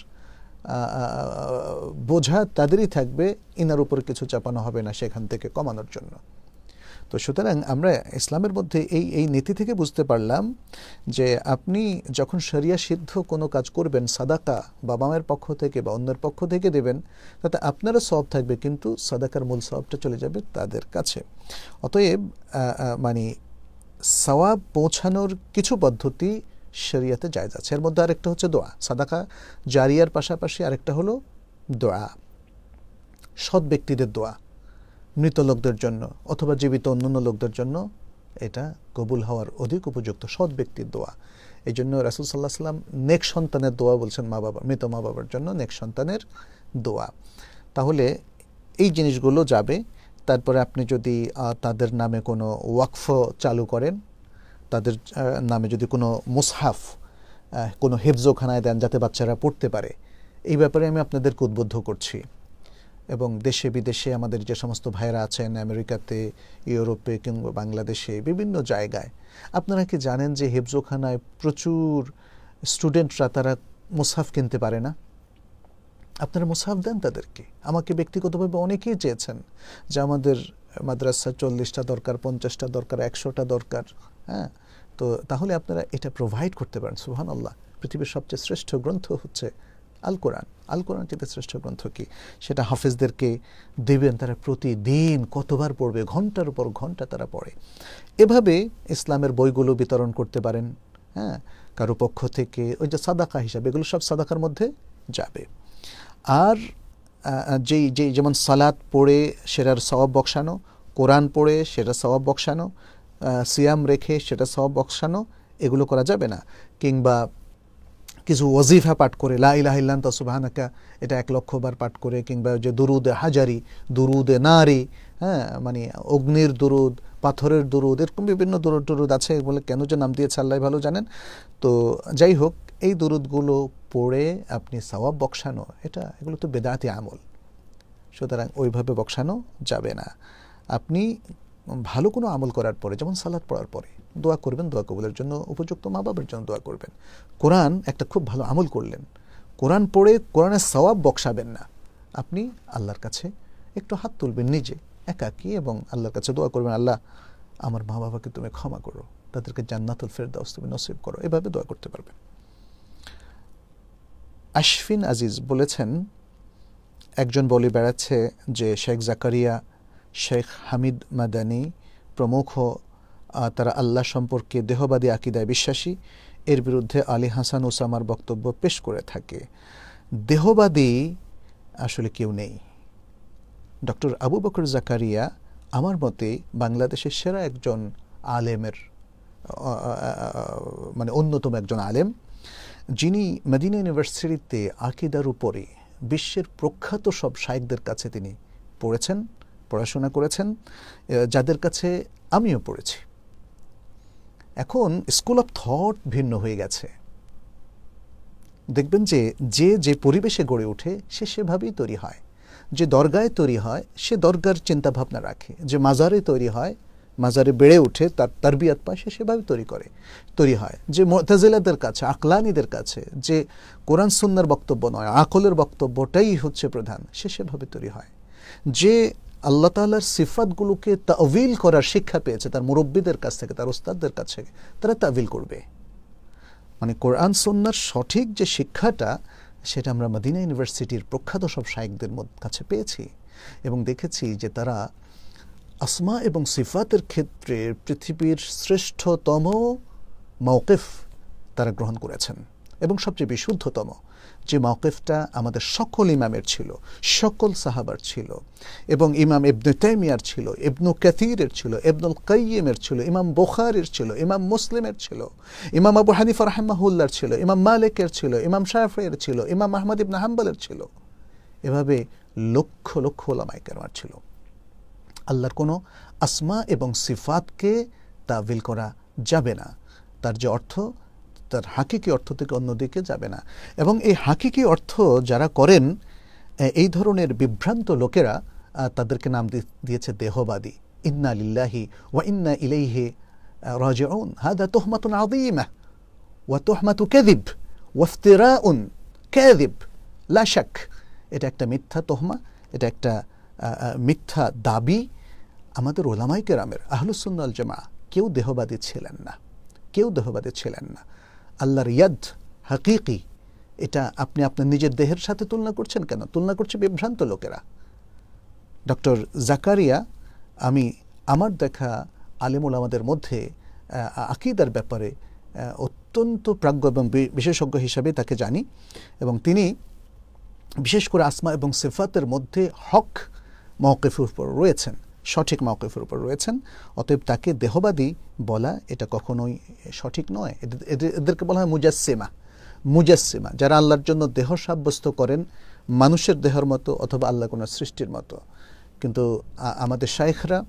বোঝা তাদেরই থাকবে, ইনার উপর কিছু চাপানো হবে না সেখান থেকে কমানোর জন্য। তো সুতরাং আমরা ইসলামের মধ্যে এই এই নীতি থেকে বুঝতে পারলাম যে আপনি যখন শরিয়া সিদ্ধ কোনো কাজ করবেন, সাদাকা বাবা মায়ের পক্ষ থেকে বা অন্যের পক্ষ থেকে দেবেন, তাতে আপনারও সব থাকবে, কিন্তু সাদাকার মূল সবটা চলে যাবে তাদের কাছে। অতএব মানে সওয়াব পৌঁছানোর কিছু পদ্ধতি শরিয়াতে জায়জ আছে। এর মধ্যে আরেকটা হচ্ছে দোয়া, সাদাকা জারিয়ার পাশাপাশি আরেকটা হলো দোয়া, সৎ ব্যক্তিদের দোয়া। মৃত লোকদের জন্য অথবা জীবিত অন্যান্য লোকদের জন্য এটা কবুল হওয়ার অধিক উপযুক্ত সৎ ব্যক্তির দোয়া। এই জন্য রাসুল সাল্লাহ সাল্লাম নেক সন্তানের দোয়া বলছেন মা বাবা, মৃত মা বাবার জন্য নেক সন্তানের দোয়া। তাহলে এই জিনিসগুলো যাবে। তারপরে আপনি যদি তাদের নামে কোনো ওয়াকফ চালু করেন, তাদের নামে যদি কোনো মুসহাফ কোনো হেফজোখানায় দেন যাতে বাচ্চারা পড়তে পারে, এই ব্যাপারে আমি আপনাদেরকে উদ্বুদ্ধ করছি। এবং দেশে, বিদেশে আমাদের যে সমস্ত ভাইরা আছেন, আমেরিকাতে, ইউরোপে কিংবা বাংলাদেশে, বিভিন্ন জায়গায়, আপনারা কি জানেন যে হেফজোখানায় প্রচুর স্টুডেন্টরা তারা মুসাফ কিনতে পারে না? আপনারা মুসাফ দেন তাদেরকে। আমাকে ব্যক্তিগতভাবে অনেকেই চেয়েছেন যে আমাদের মাদ্রাসা চল্লিশটা দরকার, পঞ্চাশটা দরকার, একশোটা দরকার হ্যাঁ? তো তাহলে আপনারা এটা প্রোভাইড করতে পারেন সুহান আল্লাহ পৃথিবীর সবচেয়ে শ্রেষ্ঠ গ্রন্থ হচ্ছে আল কোরআন। আল কোরআন চেয়ে শ্রেষ্ঠ গ্রন্থ কি? সেটা হাফেজদেরকে দেবেন, তারা প্রতিদিন কতবার পড়বে, ঘণ্টার উপর ঘণ্টা তারা পড়ে। এভাবে ইসলামের বইগুলো বিতরণ করতে পারেন হ্যাঁ? কারও পক্ষ থেকে, ওই যে সাদাকা হিসাবে, এগুলো সব সাদাকার মধ্যে যাবে। আর যেই যে যেমন সালাদ পড়ে সেটার স্বভাব বকসানো কোরআন পড়ে সেটা স্বভাব বকসানো সিয়াম রেখে সেটা স্বভাব বকসানো এগুলো করা যাবে না। কিংবা কিছু ওজিফা পাঠ করে, লা ইলাহিল্লান সুবাহানাকা, এটা এক লক্ষ বার পাঠ করে, কিংবা যে দুরুদে হাজারি, দুরুদে নারী হ্যাঁ মানে অগ্নির দুরুদ, পাথরের দুরুদ, এরকম বিভিন্ন দুরুদ টুরুদ আছে বলে কেন যে নাম দিয়েছে আল্লাহ ভালো জানেন। তো যাই হোক, এই দুরুদগুলো পড়ে আপনি সওয়াব বকসানো এটা এগুলো তো বেদাতি আমল। সুতরাং ওইভাবে বকসানো যাবে না। আপনি ভালো কোনো আমল করার পরে, যেমন সালাদ পড়ার পরে দোয়া করবেন, দোয়া কবুলের জন্য উপযুক্ত মা বাবার জন্য দোয়া করবেন। কোরআন একটা খুব ভালো আমল করলেন। কোরআন পড়ে কোরআনের সওয়াব বকসাবেন না। আপনি আল্লাহর কাছে একটু হাত তুলবেন নিজে, একাকি এবং আল্লাহর কাছে দোয়া করবেন, আল্লাহ, আমার মা বাবাকে তুমি ক্ষমা করো, তাদেরকে জান্নাতুল ফেরদাউস তুমি নসিব করো। এভাবে দোয়া করতে পারবেন। আশফিন আজিজ বলেছেন, একজন বলে বেড়াচ্ছে যে শেখ জাকারিয়া, শেখ হামিদ মাদানি প্রমুখ তারা আল্লাহ সম্পর্কে দেহবাদী আকিদায় বিশ্বাসী। এর বিরুদ্ধে আলী হাসান ওসামার বক্তব্য পেশ করে থাকে। দেহবাদী আসলে কেউ নেই। ডক্টর আবু বকর জাকারিয়া আমার মতে বাংলাদেশের সেরা একজন আলেমের মানে অন্যতম একজন আলেম। যিনি মদিনা ইউনিভার্সিটিতে আকিদার উপরে বিশ্বের প্রখ্যাত সব শায়কদের কাছে তিনি পড়েছেন, পড়াশোনা করেছেন যাদের কাছে আমিও পড়েছি। এখন স্কুল অফ থট ভিন্ন হয়ে গেছে। দেখবেন যে যে যে পরিবেশে গড়ে ওঠে, সে সেভাবেই তৈরি হয়। যে দরগায় তৈরি হয়, সে দরগার চিন্তাভাবনা রাখে। যে মাজারে তৈরি হয়, মাজারে বেড়ে উঠে তার তারবিয়াত পায়, সে সেভাবে তৈরি করে। তৈরি হয়। যে মোতাজিলাদের কাছে, আকলানিদের কাছে, যে কোরআন সুন্নার বক্তব্য নয়, আকলের বক্তব্যটাই হচ্ছে প্রধান, সে সেভাবে তৈরি হয়। যে আল্লাহ তাল্লার সিফাতগুলোকে তাবিল করার শিক্ষা পেয়েছে, তার মুরব্বীদের কাছ থেকে, তার ওস্তাদদের কাছ থেকে। তারা তাবিল করবে। মানে কোরআন সন্ন্যার সঠিক যে শিক্ষাটা, সেটা আমরা মদিনা ইউনিভার্সিটির প্রখ্যাত সব শায়কদের কাছে পেয়েছি। এবং দেখেছি যে তারা আসমা এবং সিফাতের ক্ষেত্রে পৃথিবীর শ্রেষ্ঠতম মৌকেফ তারা গ্রহণ করেছেন। এবং সবচেয়ে বিশুদ্ধতম। যে মৌকেফটা আমাদের সকল ইমামের ছিল, সকল সাহাবার ছিল, এবং ইমাম ইবনু তাইমিয়ার ছিল, ইবনু কাতিরের ছিল, ইবনুল কাইয়েমের ছিল, ইমাম বোখারের ছিল, ইমাম মুসলিমের ছিল, ইমাম আবু হানিফা রাহমাহুল্লার ছিল, ইমাম মালিকের ছিল, ইমাম শাহফের ছিল, ইমাম আহমদ ইবন হাম্বলের ছিল। এভাবে লক্ষ লক্ষ ওলামাইকার ছিল। আল্লাহর কোনো আসমা এবং সিফাতকে তাবিল করা যাবে না। তার যে অর্থ তার হাকিকি অর্থ থেকে অন্যদিকে যাবে না। এবং এই হাকিকি অর্থ যারা করেন এই ধরনের বিভ্রান্ত লোকেরা তাদেরকে নাম দিয়েছে দেহবাদী। ইন্না লিল্লাহি ওয়া ইন্না ইলাইহি রাজিউন। হাদা তুহমাতুন আযীমা ওয়া তুহমাতু কাযিব ওয়াফতিরাউন কাযিব। লা শাক। এটা একটা মিথ্যা তোহমা, এটা একটা মিথ্যা দাবি। আমাদের ওলামাই কেরামের আহলুসুন্নাল জামা কেউ দেহবাদী ছিলেন না। কেউ দেহবাদী ছিলেন না। আল্লাহর ইয়াদ হাকিকি, এটা আপনি আপনার নিজের দেহের সাথে তুলনা করছেন কেন? তুলনা করছে বিভ্রান্ত লোকেরা। ডক্টর জাকারিয়া, আমি আমার দেখা আলিমুল আমাদের মধ্যে আকিদার ব্যাপারে অত্যন্ত প্রাজ্ঞ এবং বিশেষজ্ঞ হিসাবে তাকে জানি এবং তিনি বিশেষ করে আসমা এবং সিফাতের মধ্যে হক উপর রয়েছেন। সঠিক মৌকিফের উপর রয়েছেন। অতএব তাকে দেহবাদী বলা এটা কখনোই সঠিক নয়। এদেরকে বলা হয় মুজাসিমা মুজাসিমা যারা আল্লাহর জন্য দেহ সাব্যস্ত করেন, মানুষের দেহের মতো অথবা আল্লাহ কোনো সৃষ্টির মতো। কিন্তু আমাদের শাইখরা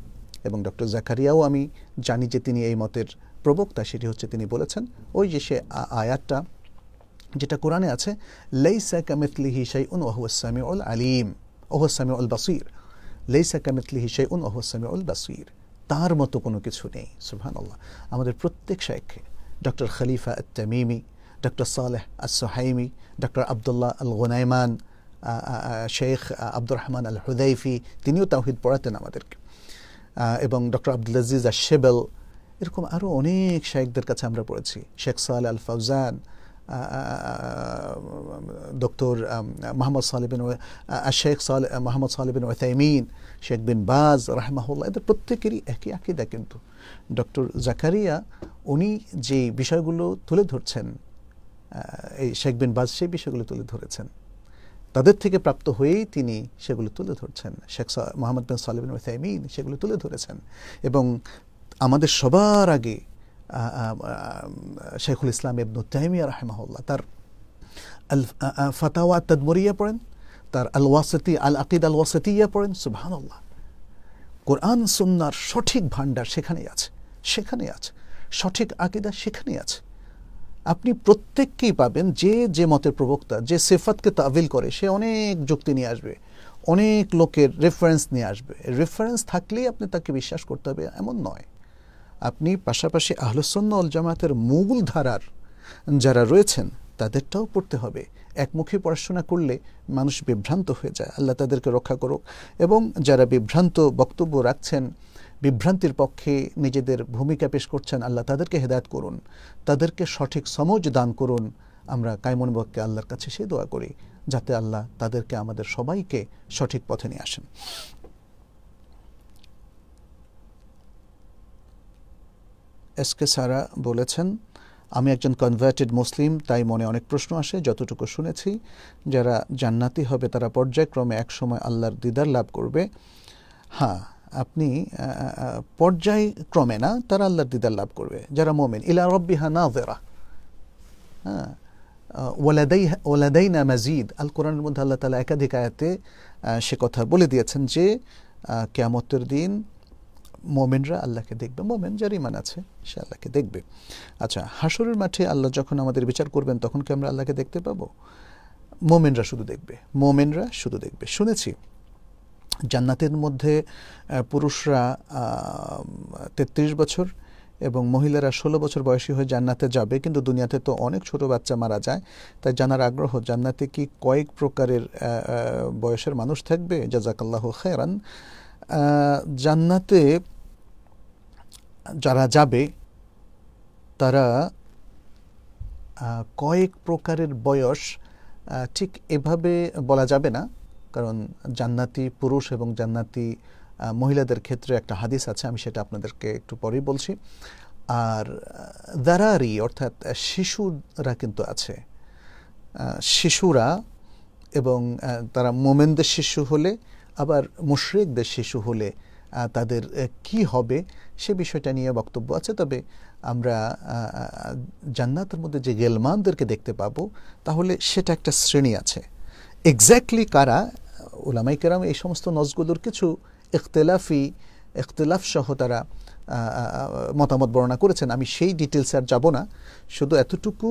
এবং ডক্টর জাকারিয়াও আমি জানি যে তিনি এই মতের প্রবক্তা, সেটি হচ্ছে তিনি বলেছেন, ওই যে সে আয়াতটা যেটা কোরআনে আছে, লেইসা কামিতলিহি শাইউন ওহুসামি উল আলিম ওহুসামি উল বাসির। লেইসা কামিতলিহি শাইউন ওহুসামি উল বাসির তার মতো কোনো কিছু নেই সুবহান আল্লাহ আমাদের প্রত্যেক শাইখকে doctor Khalifa Tamimi doctor Saleh Osaimi doctor Abdullah al Ghunaiman Sheikh Abdur Rahman আল হুদাইফি তিনিও তাওহিদ পড়াতেন আমাদেরকে এবং ডক্টর আব্দুল আজিজ আশেবেল এরকম আরও অনেক শাইকদের কাছে আমরা পড়েছি Sheikh Saleh Al Fawzan doctor Muhammad সালিবিন Sheikh Saleh Muhammad সালিবিন ওয়াইমিন Sheikh বিন বাজ, রাহমাহুল্লাহ, এদের প্রত্যেকেরই একই আকিদা কিন্তু। ডক্টর জাকারিয়া, উনি যে বিষয়গুলো তুলে ধরছেন এই শেখ বিন বাজ সেই বিষয়গুলো তুলে ধরেছেন। তাদের থেকে প্রাপ্ত হয়েই তিনি সেগুলো তুলে ধরছেন। শেখ মোহাম্মদ বিন সালিবিন ওয়াইমিন সেগুলো তুলে ধরেছেন। এবং আমাদের সবার আগে শেখুল ইসলাম ইবনু তাইমিয়া রাহেমাহুল্লাহ, তার আল ফাতাওয়া তদমরিয়া পড়েন, তার আল ওয়াসতি আল আকিদ আল ওয়াসতিয়া পড়েন সুবহান আল্লাহ কোরআন, সুন্নার সঠিক ভাণ্ডার সেখানেই আছে সেখানেই আছে। সঠিক আকিদা সেখানেই আছে। আপনি প্রত্যেককেই পাবেন, যে যে মতের প্রবক্তা, যে সেফাতকে তাবিল করে, সে অনেক যুক্তি নিয়ে আসবে, অনেক লোকের রেফারেন্স নিয়ে আসবে। রেফারেন্স থাকলেই আপনি তাকে বিশ্বাস করতে হবে, এমন নয়। আপনি পাশাপাশি আহলসন্ন অল জামাতের মুগুল ধারার যারা রয়েছেন, তাদেরটাও পড়তে হবে। একমুখী পড়াশোনা করলে মানুষ বিভ্রান্ত হয়ে যায়। আল্লাহ তাদেরকে রক্ষা করুক। এবং যারা বিভ্রান্ত বক্তব্য রাখছেন, বিভ্রান্তির পক্ষে নিজেদের ভূমিকা পেশ করছেন, আল্লাহ তাদেরকে হেদায়ত করুন। তাদেরকে সঠিক সমজ দান করুন। আমরা কায়মনবককে আল্লাহর কাছে সে দোয়া করি, যাতে আল্লাহ তাদেরকে আমাদের সবাইকে সঠিক পথে নিয়ে আসেন। এস কে সারা বলেছেন, আমি একজন কনভার্টেড মুসলিম তাই মনে অনেক প্রশ্ন আসে, যতটুকু শুনেছি। যারা জান্নাতি হবে, তারা পর্যায়ক্রমে একসময় আল্লাহর দিদার লাভ করবে। হ্যাঁ আপনি পর্যায়ক্রমে না, তারা আল্লাহর দিদার লাভ করবে। যারা মোমেন, ইলা রব্বিহা না হ্যাঁ ওলাদাই ওলাদাইনা মাজিদ আল কোরআনের মধ্যে আল্লাহ তালা একাধিক আয়াতে সে কথা বলে দিয়েছেন যে কেয়ামতের দিন মোমেনরা আল্লাহকে দেখবে। মোমেন যার ইমান আছে, সে আল্লাহকে দেখবে। আচ্ছা হাসরের মাঠে আল্লাহ যখন আমাদের বিচার করবেন, তখন কি আমরা আল্লাহকে দেখতে পাবো? মোমেনরা শুধু দেখবে, মোমেনরা শুধু দেখবে। শুনেছি, জান্নাতের মধ্যে পুরুষরা তেত্রিশ বছর এবং মহিলারা ষোলো বছর বয়সী হয়ে জান্নাতে যাবে, কিন্তু দুনিয়াতে তো অনেক ছোট বাচ্চা মারা যায়। তাই জানার আগ্রহ, জান্নাতে কি কয়েক প্রকারের বয়সের মানুষ থাকবে? জাজাকাল্লাহ খেরান জান্নাতে যারা যাবে, তারা কয়েক প্রকারের বয়স ঠিক এভাবে বলা যাবে না। কারণ জান্নাতি পুরুষ এবং জান্নাতি মহিলাদের ক্ষেত্রে একটা হাদিস আছে, আমি সেটা আপনাদেরকে একটু পরেই বলছি। আর, দারারি, অর্থাৎ শিশুরা কিন্তু আছে। শিশুরা এবং তারা মোমেনদের শিশু হলে, আবার মুশরিকদের শিশু হলে তাদের কি হবে সে বিষয়টা নিয়ে বক্তব্য আছে। তবে আমরা জান্নাতের মধ্যে যে গেলমানদেরকে দেখতে পাবো, তাহলে সেটা একটা শ্রেণি আছে। এক্স্যাক্টলি কারা? ওলামাই কেরাম এই সমস্ত নজগুলোর কিছু ইখতলাফি, ইখতলাফ সহ তারা মতামত বর্ণনা করেছেন। আমি সেই ডিটেলসে আর যাব না। শুধু এতটুকু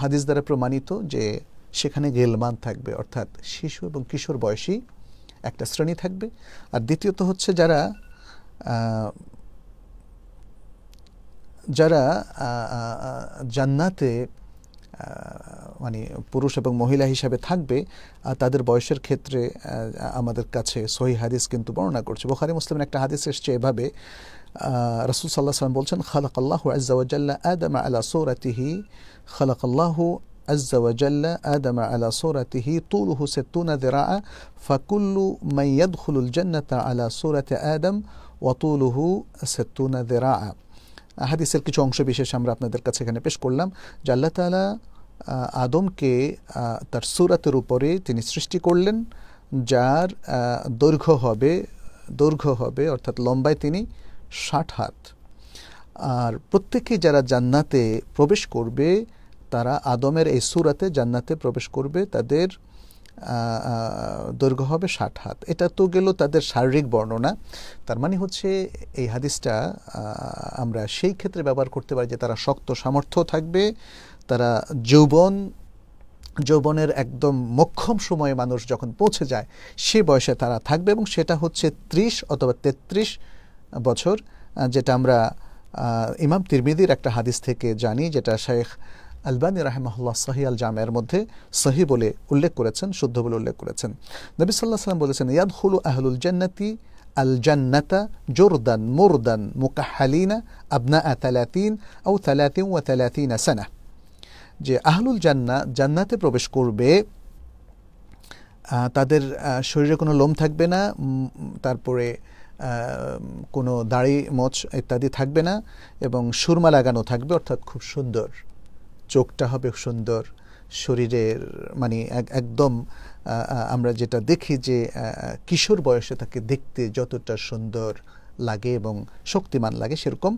হাদিস দ্বারা প্রমাণিত যে সেখানে গেলমান থাকবে, অর্থাৎ শিশু এবং কিশোর বয়সী একটা শ্রেণি থাকবে। আর দ্বিতীয়ত হচ্ছে যারা যারা জান্নাতে মানে পুরুষ এবং মহিলা হিসাবে থাকবে তাদের বয়সের ক্ষেত্রে আমাদের কাছে সহি হাদিস কিন্তু বর্ণনা করছে। বোখারি, মুসলিমের একটা হাদিস এসছে এভাবে রসুল সাল্লাহ সাল্লাম বলছেন খালাক আল্লাহ আজ্জাওয়াজাল্লা আদম আলা সৌরাতিহি খালাক আল্লাহ عز وجل آدم على صورته طوله ستون ذراعا فكل من يدخل الجنة على صورة آدم وطوله ستون ذراعا হাদিসের কিছু অংশ বিশেষ আমরা আপনাদের কাছে এখানে পেশ করলাম যে আল্লাহ তালা আদমকে তার সুরাতের উপরে তিনি সৃষ্টি করলেন যার দৈর্ঘ্য হবে দৈর্ঘ্য হবে অর্থাৎ লম্বায় তিনি ষাট হাত আর প্রত্যেকে যারা জান্নাতে প্রবেশ করবে তারা আদমের এই সুরাতে জান্নাতে প্রবেশ করবে, তাদের দৈর্ঘ্য হবে ষাট হাত। এটা তো গেল তাদের শারীরিক বর্ণনা। তার মানে হচ্ছে এই হাদিসটা আমরা সেই ক্ষেত্রে ব্যবহার করতে পারি যে তারা শক্ত সামর্থ্য থাকবে, তারা যৌবন, যৌবনের একদম মক্ষম সময়ে মানুষ যখন পৌঁছে যায়, সে বয়সে তারা থাকবে এবং সেটা হচ্ছে ত্রিশ অথবা তেত্রিশ বছর যেটা আমরা ইমাম তিরমিদির একটা হাদিস থেকে জানি, যেটা শেখ আলবানী রাহেমাহুল্লাহ সাহি আল জামের মধ্যে সহি বলে উল্লেখ করেছেন, শুদ্ধ বলে উল্লেখ করেছেন। নবী সাল্লাহ সাল্লাম বলেছেন ইয়াদ হুলু আহলুল জান্নাতি আল জান্নাতা জোরদান মুরদান মুকাহালিনা আবনা তালাতিন ও তালাতিন ও তালাতিন আসানা যে আহলুল জান্না, জান্নাতে প্রবেশ করবে তাদের শরীরে কোনো লোম থাকবে না তারপরে কোনো দাড়ি মোচ ইত্যাদি থাকবে না এবং সুরমা লাগানো থাকবে, অর্থাৎ খুব সুন্দর। চোখটা হবে সুন্দর, শরীরের মানে একদম আমরা যেটা দেখি যে কিশোর বয়সে তাকে দেখতে যতটা সুন্দর লাগে এবং শক্তিমান লাগে সেরকম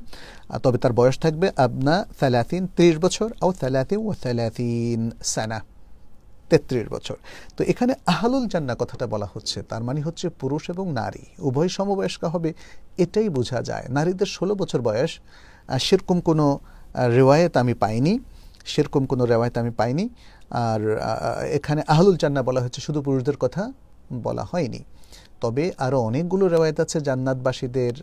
তবে তার বয়স থাকবে আপনা স্যালাতিন ত্রিশ বছর ও স্যালাতিন ও স্যালাতিন সানা তেত্রিশ বছর। তো এখানে আহালুল জান্না কথাটা বলা হচ্ছে, তার মানে হচ্ছে পুরুষ এবং নারী, উভয় সমবয়স্ক হবে, এটাই বোঝা যায়। নারীদের ষোলো বছর বয়স সেরকম কোনো রেওয়ায়ত আমি পাইনি। সেরকম কোনো রেওয়ায়ত আমি পাইনি। আর এখানে আহলুল জান্না বলা হচ্ছে শুধু পুরুষদের কথা বলা হয়নি। তবে আরও অনেকগুলো রেওয়ায়ত আছে জান্নাতবাসীদের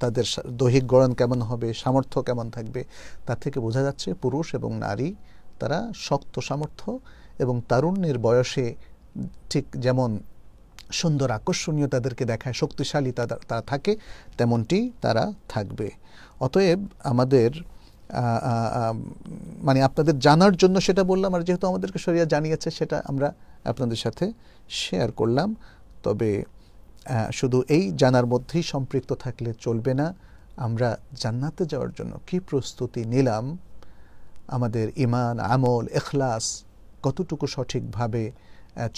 তাদের দৈহিক গড়ন কেমন হবে, সামর্থ্য কেমন থাকবে, তার থেকে বোঝা যাচ্ছে পুরুষ এবং নারী, তারা শক্ত সামর্থ্য এবং তারুণ্যের বয়সে ঠিক যেমন সুন্দর আকর্ষণীয় তাদেরকে দেখায়, শক্তিশালী তারা থাকে, তেমনটি তারা থাকবে। অতএব আমাদের মানে আপনাদের জানার জন্য সেটা বললাম, আর যেহেতু আমাদেরকে শরিয়া জানিয়েছে সেটা আমরা আপনাদের সাথে শেয়ার করলাম। তবে শুধু এই জানার মধ্যেই সম্পৃক্ত থাকলে চলবে না। আমরা জান্নাতে যাওয়ার জন্য কি প্রস্তুতি নিলাম? আমাদের ইমান আমল এখলাস কতটুকু সঠিকভাবে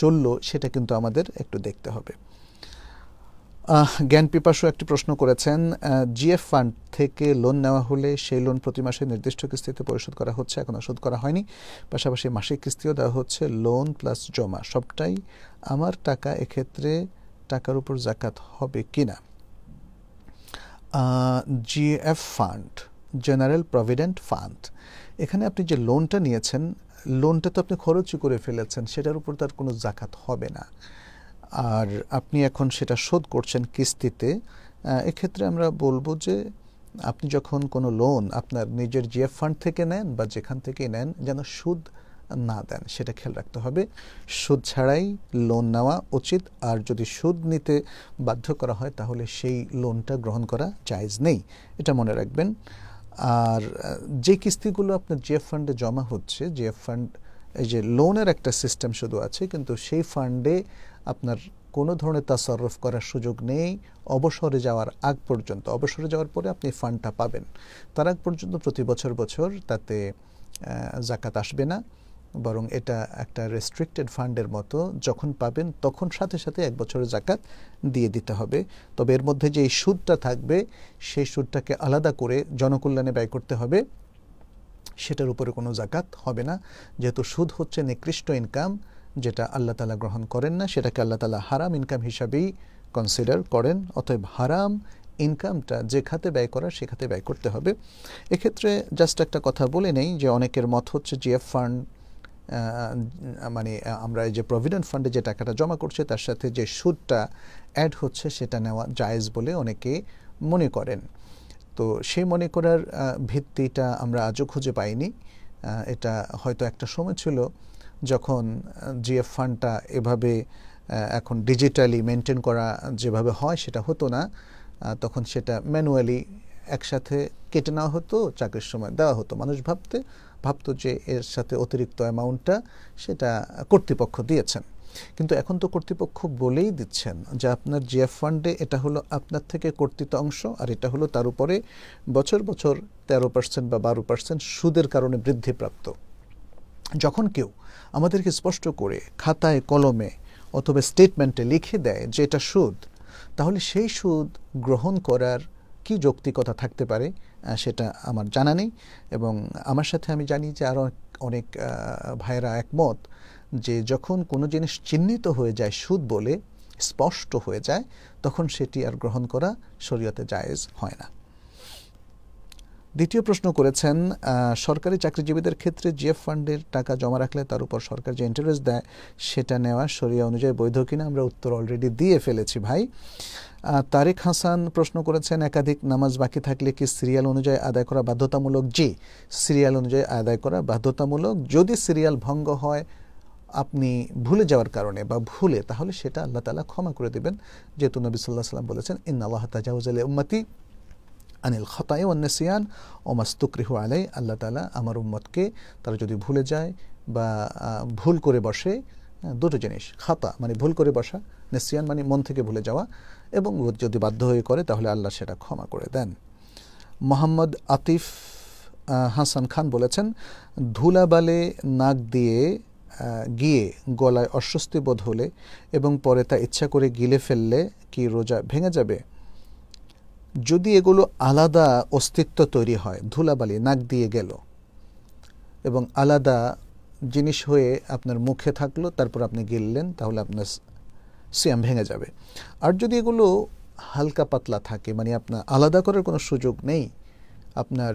চলল সেটা কিন্তু আমাদের একটু দেখতে হবে। জ্ঞান পিপাসু একটি প্রশ্ন করেছেন জিএফ ফান্ড থেকে লোন নেওয়া হলে সেই লোন প্রতি মাসে নির্দিষ্ট কিস্তিতে পরিশোধ করা হচ্ছে এখনও শোধ করা হয়নি। পাশাপাশি মাসিক কিস্তিও দেওয়া হচ্ছে লোন প্লাস জমা। সবটাই আমার টাকা, এক্ষেত্রে টাকার উপর জাকাত হবে কি না G F fund, general provident fund, এখানে আপনি যে লোনটা নিয়েছেন, লোনটা তো আপনি খরচই করে ফেলেছেন, সেটার উপর তার কোনো জাকাত হবে না। আর আপনি এখন সেটা শোধ করছেন কিস্তিতে এক্ষেত্রে আমরা বলব যে আপনি যখন কোনো লোন আপনার নিজের জিএফ ফান্ড থেকে নেন বা যেখান থেকে নেন যেন সুদ না দেন, সেটা খেয়াল রাখতে হবে। সুদ ছাড়াই লোন নেওয়া উচিত। আর যদি সুদ নিতে বাধ্য করা হয়, তাহলে সেই লোনটা গ্রহণ করা জায়জ নেই। এটা মনে রাখবেন। আর যে কিস্তিগুলো আপনার জিএফ ফান্ডে জমা হচ্ছে জিএফ ফান্ড এই যে লোনের একটা সিস্টেম শুধু আছে, কিন্তু সেই ফান্ডে আপনার কোনো ধরনের তাসরফ করার সুযোগ নেই, অবসরে যাওয়ার আগ পর্যন্ত। অবসরে যাওয়ার পরে আপনি ফান্ডটা পাবেন। তার আগ পর্যন্ত প্রতি বছর বছর তাতে জাকাত আসবে না। বরং এটা একটা রেস্ট্রিক্টেড ফান্ডের মতো। যখন পাবেন, তখন সাথে সাথে এক বছরের জাকাত দিয়ে দিতে হবে। তবে এর মধ্যে যে সুদটা থাকবে, সেই সুদটাকে আলাদা করে জনকল্যাণে ব্যয় করতে হবে। সেটার উপরে কোনো জাকাত হবে না। যেহেতু সুদ হচ্ছে নিকৃষ্ট ইনকাম যেটা আল্লাহ তালা গ্রহণ করেন না, সেটাকে আল্লাহ তালা হারাম ইনকাম হিসাবেই কনসিডার করেন। অতএব হারাম ইনকামটা যে খাতে ব্যয় করার, সে খাতে ব্যয় করতে হবে। এক্ষেত্রে জাস্ট একটা কথা বলে নেই যে অনেকের মত হচ্ছে জিএফ ফান্ড মানে আমরা এই যে প্রভিডেন্ট ফান্ডে যে টাকাটা জমা করছে, তার সাথে যে সুদটা অ্যাড হচ্ছে, সেটা নেওয়া জায়েজ বলে অনেকে মনে করেন। তো সেই মনে করার ভিত্তিটা আমরা আজও খুঁজে পাইনি। এটা হয়তো একটা সময় ছিল যখন জিএফ ফান্ডটা এভাবে এখন ডিজিটালি মেনটেন করা যেভাবে হয় সেটা হতো না তখন সেটা ম্যানুয়ালি একসাথে কেটে নেওয়া হতো, চাকরির সময় দেওয়া হতো। মানুষ ভাবতে, ভাবতো যে এর সাথে অতিরিক্ত অ্যামাউন্টটা সেটা কর্তৃপক্ষ দিয়েছেন। কিন্তু এখন তো কর্তৃপক্ষ বলেই দিচ্ছেন যে আপনার জিএফ ফান্ডে এটা হলো আপনার থেকে কর্তৃত অংশ আর এটা হলো তার উপরে বছর বছর তেরো পার্সেন্ট বা বারো পার্সেন্ট সুদের কারণে বৃদ্ধিপ্রাপ্ত। যখন কেউ আমাদেরকে স্পষ্ট করে খাতায়, কলমে অথবা স্টেটমেন্টে লিখে দেয় যে এটা সুদ। তাহলে সেই সুদ গ্রহণ করার কি যৌক্তিকতা থাকতে পারে সেটা আমার জানা নেই। এবং আমার সাথে আমি জানি যে আরও অনেক ভাইয়েরা একমত যে যখন কোনো জিনিস চিহ্নিত হয়ে যায় সুদ বলে, স্পষ্ট হয়ে যায়, তখন সেটি আর গ্রহণ করা শরীয়তে জায়েজ হয় না। দ্বিতীয় প্রশ্ন করেছেন সরকারি চাকরিজীবীদের ক্ষেত্রে জিএফ ফান্ডের টাকা জমা রাখলে তার উপর সরকার যে ইন্টারেস্ট দেয় সেটা নেওয়া সরিয়া অনুযায়ী বৈধ কিনা আমরা উত্তর অলরেডি দিয়ে ফেলেছি ভাই। তারেক হাসান প্রশ্ন করেছেন, একাধিক নামাজ বাকি থাকলে কি সিরিয়াল অনুযায়ী আদায় করা বাধ্যতামূলক? জি, সিরিয়াল অনুযায়ী আদায় করা বাধ্যতামূলক। যদি সিরিয়াল ভঙ্গ হয় আপনি ভুলে যাওয়ার কারণে বা ভুলে, তাহলে সেটা আল্লাহ তালা ক্ষমা করে দেবেন, যেহেতু নবী সাল্লাহ সাল্লাম বলেছেন ইন আল্লাহ তাজাউজ আলী উম্মতি। আনিল খতায় ওয়ান্নেসিয়ান ও মাস্তুকরিহু আলাই, আল্লাহ তালা আমার উম্মতকে তারা যদি ভুলে যায় বা ভুল করে বসে দুটো জিনিস, খাতা মানে ভুল করে বসা, নেসিয়ান মানে মন থেকে ভুলে যাওয়া এবং যদি বাধ্য হয়ে করে তাহলে আল্লাহ সেটা ক্ষমা করে দেন। মোহাম্মদ আতিফ হাসান খান বলেছেন, ধুলাবালে নাক দিয়ে গিয়ে গলায় অস্বস্তি বোধ হলে এবং পরে তা ইচ্ছা করে গিলে ফেললে কি রোজা ভেঙে যাবে? যদি এগুলো আলাদা অস্তিত্ব তৈরি হয়, ধুলাবালি, নাক দিয়ে গেল, এবং আলাদা জিনিস হয়ে আপনার মুখে থাকল, তারপর আপনি গিললেন, তাহলে আপনার সিয়াম ভেঙে যাবে। আর যদি এগুলো হালকা পাতলা থাকে মানে আপনার আলাদা করার কোনো সুযোগ নেই, আপনার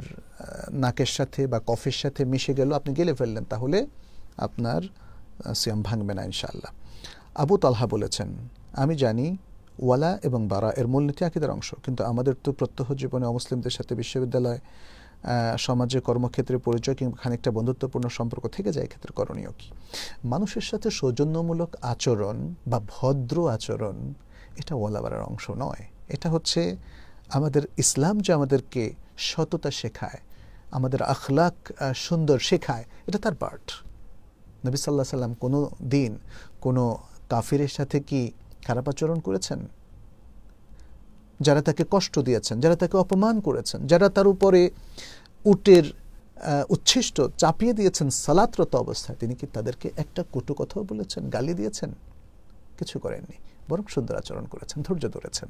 নাকের সাথে বা কফের সাথে মিশে গেল, আপনি গেলে ফেললেন, তাহলে আপনার সিয়াম ভাঙবে না ইনশাল্লাহ আবু তালহা বলেছেন, আমি জানি ওয়ালা এবং বারা এর মূলনীতি আকিদের অংশ। কিন্তু আমাদের তো প্রত্যহ জীবনে অমুসলিমদের সাথে বিশ্ববিদ্যালয় সমাজে কর্মক্ষেত্রে পরিচয় কিংবা খানিকটা বন্ধুত্বপূর্ণ সম্পর্ক থেকে যায় ক্ষেত্রে করণীয় কি? মানুষের সাথে সৌজন্যমূলক আচরণ বা ভদ্র আচরণ, এটা ওয়ালাবারার অংশ নয়। এটা হচ্ছে আমাদের ইসলাম যে আমাদেরকে সততা শেখায়, আমাদের আখলাক সুন্দর শেখায়, এটা তার পার্ট নবী সাল্লাহ সাল্লাম কোনো দিন কোনো কাফিরের সাথে কি খারাপ আচরণ করেছেন? যারা তাকে কষ্ট দিয়েছেন, যারা তাকে অপমান করেছেন, যারা তার উপরে উটের উচ্ছিষ্ট চাপিয়ে দিয়েছেন সালাতরত অবস্থায়, তিনি কি তাদেরকে একটা কটু কথাও বলেছেন, গালি দিয়েছেন? কিছু করেননি, বরং সুন্দর আচরণ করেছেন, ধৈর্য ধরেছেন।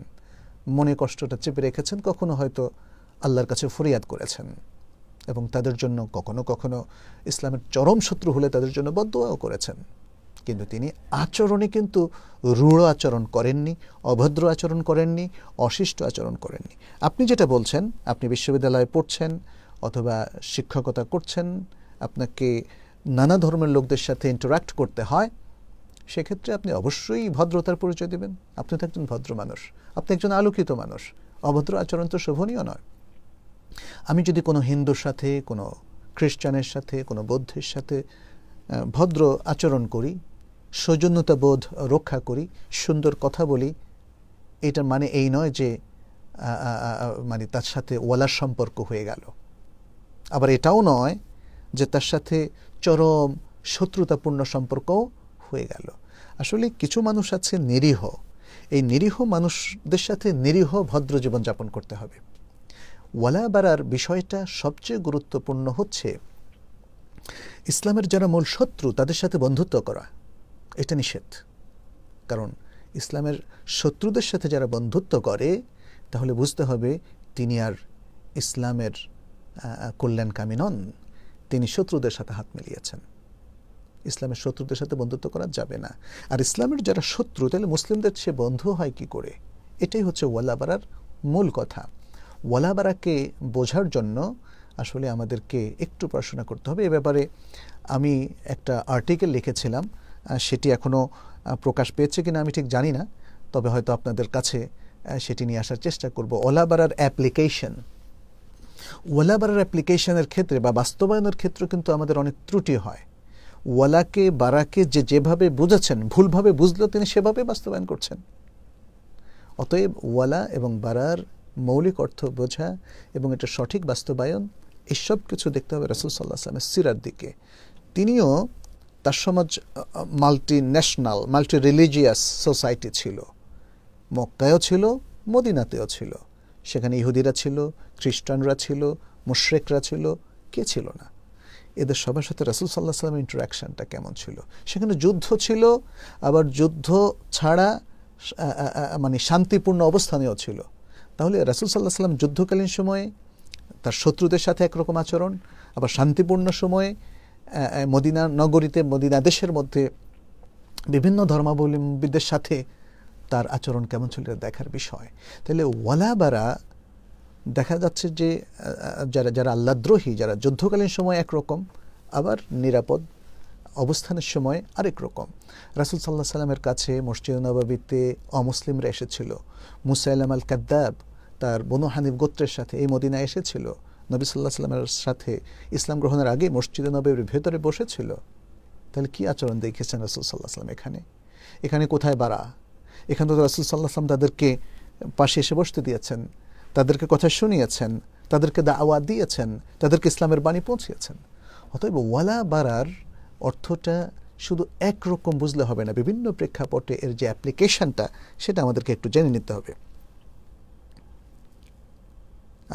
মনে কষ্টটা চেপে রেখেছেন, কখনো হয়তো আল্লাহর কাছে ফরিয়াদ করেছেন এবং তাদের জন্য কখনো কখনো ইসলামের চরম শত্রু হলে তাদের জন্য বদোয়াও করেছেন। কিন্তু তিনি আচরণে কিন্তু রূঢ় আচরণ করেননি, অভদ্র আচরণ করেননি, অশিষ্ট আচরণ করেননি। আপনি যেটা বলছেন, আপনি বিশ্ববিদ্যালয়ে পড়ছেন অথবা শিক্ষকতা করছেন, আপনাকে নানা ধর্মের লোকদের সাথে ইন্টারাক্ট করতে হয়, সেক্ষেত্রে আপনি অবশ্যই ভদ্রতার পরিচয় দেবেন। আপনি তো একজন ভদ্র মানুষ, আপনি একজন আলোকিত মানুষ। অভদ্র আচরণ তো শোভনীয় নয়। আমি যদি কোনো হিন্দুর সাথে, কোনো খ্রিস্টানের সাথে, কোনো বৌদ্ধের সাথে ভদ্র আচরণ করি সৌজন্যতা বোধ রক্ষা করি, সুন্দর কথা বলি, এটার মানে এই নয় যে মানে তার সাথে ওয়ালার সম্পর্ক হয়ে গেল। আবার এটাও নয় যে তার সাথে চরম শত্রুতাপূর্ণ সম্পর্কও হয়ে গেল। আসলে কিছু মানুষ আছে নিরীহ। এই নিরীহ মানুষদের সাথে নিরীহ ভদ্র জীবনযাপন করতে হবে। ওয়ালা বাড়ার বিষয়টা সবচেয়ে গুরুত্বপূর্ণ হচ্ছে, ইসলামের যারা মূল শত্রু তাদের সাথে বন্ধুত্ব করা। এটা নিষেধ। কারণ ইসলামের শত্রুদের সাথে যারা বন্ধুত্ব করে, তাহলে বুঝতে হবে তিনি আর ইসলামের কল্যাণকামী নন। তিনি শত্রুদের সাথে হাত মিলিয়েছেন। ইসলামের শত্রুদের সাথে বন্ধুত্ব করা যাবে না। আর ইসলামের যারা শত্রু, তাহলে মুসলিমদের সে বন্ধু হয় কি করে? এটাই হচ্ছে ওয়ালাবারার মূল কথা। ওয়ালাবারাকে বোঝার জন্য আসলে আমাদেরকে একটু পড়াশোনা করতে হবে। এ ব্যাপারে আমি একটা আর্টিকেল লিখেছিলাম। সেটি এখনও প্রকাশ পেয়েছে কিনা আমি ঠিক জানি না। তবে হয়তো আপনাদের কাছে সেটি নিয়ে আসার চেষ্টা করব। ওলাবারার অ্যাপ্লিকেশন। ওয়ালাবারার অ্যাপ্লিকেশনের ক্ষেত্রে বা বাস্তবায়নের ক্ষেত্রে কিন্তু আমাদের অনেক ত্রুটি হয়। ওয়ালাকে, বারাকে যে যেভাবে বুঝেছেন, ভুলভাবে বুঝলেও তিনি সেভাবে বাস্তবায়ন করছেন। অতএব ওয়ালা এবং বারার মৌলিক অর্থ বোঝা এবং এটা সঠিক বাস্তবায়ন, এসব কিছু দেখতে হবে রসুল সাল্লাহ আসলামের সিরার দিকে। তিনিও তার সমাজ multi national multi religious society ছিল। মক্কায়ও ছিল, মদিনাতেও ছিল। সেখানে ইহুদিরা ছিল, খ্রিস্টানরা ছিল, মুশ্রেকরা ছিল, কে ছিল না? এদের সবার সাথে রাসুল সাল্লাহ সাল্লামের ইন্টারাকশানটা কেমন ছিল? সেখানে যুদ্ধ ছিল, আবার যুদ্ধ ছাড়া মানে শান্তিপূর্ণ অবস্থানেও ছিল। তাহলে রাসুল সাল্লাহ সাল্লাম যুদ্ধকালীন সময়ে তার শত্রুদের সাথে একরকম আচরণ, আবার শান্তিপূর্ণ সময়ে মদিনা নগরীতে, মদিনা দেশের মধ্যে বিভিন্ন ধর্মাবলম্বীদের সাথে তার আচরণ কেমন ছিল দেখার বিষয়। তাহলে ওয়ালাবারা দেখা যাচ্ছে যে যারা যারা আল্লাদ্রোহী যারা যুদ্ধকালীন সময় একরকম, আবার নিরাপদ অবস্থানের সময় আরেক রকম। রাসুল সাল্লাহ সাল্লামের কাছে মসজিদ নবাবিতে অমুসলিমরা এসেছিল। মুসাইলাম আল কাদ্দাব তার বনু হানিফ গোত্রের সাথে এই মদিনা এসেছিল। নবী সাল্লাহ সাল্লামের সাথে ইসলাম গ্রহণের আগে মসজিদে নবীর ভেতরে বসেছিল। তাহলে কি আচরণ দেখেছেন রাসুল সাল্লাহ সাল্লাম এখানে? এখানে কোথায় বাড়া এখানে তো রাসুল সাল্লাহ সাল্লাম তাদেরকে পাশে এসে বসতে দিয়েছেন, তাদেরকে কথা শুনিয়েছেন, তাদেরকে দাওয়া দিয়েছেন, তাদেরকে ইসলামের বাণী পৌঁছিয়েছেন। অতএব ওয়ালা বাড়ার অর্থটা শুধু একরকম বুঝলে হবে না, বিভিন্ন প্রেক্ষাপটে এর যে অ্যাপ্লিকেশনটা সেটা আমাদেরকে একটু জেনে নিতে হবে।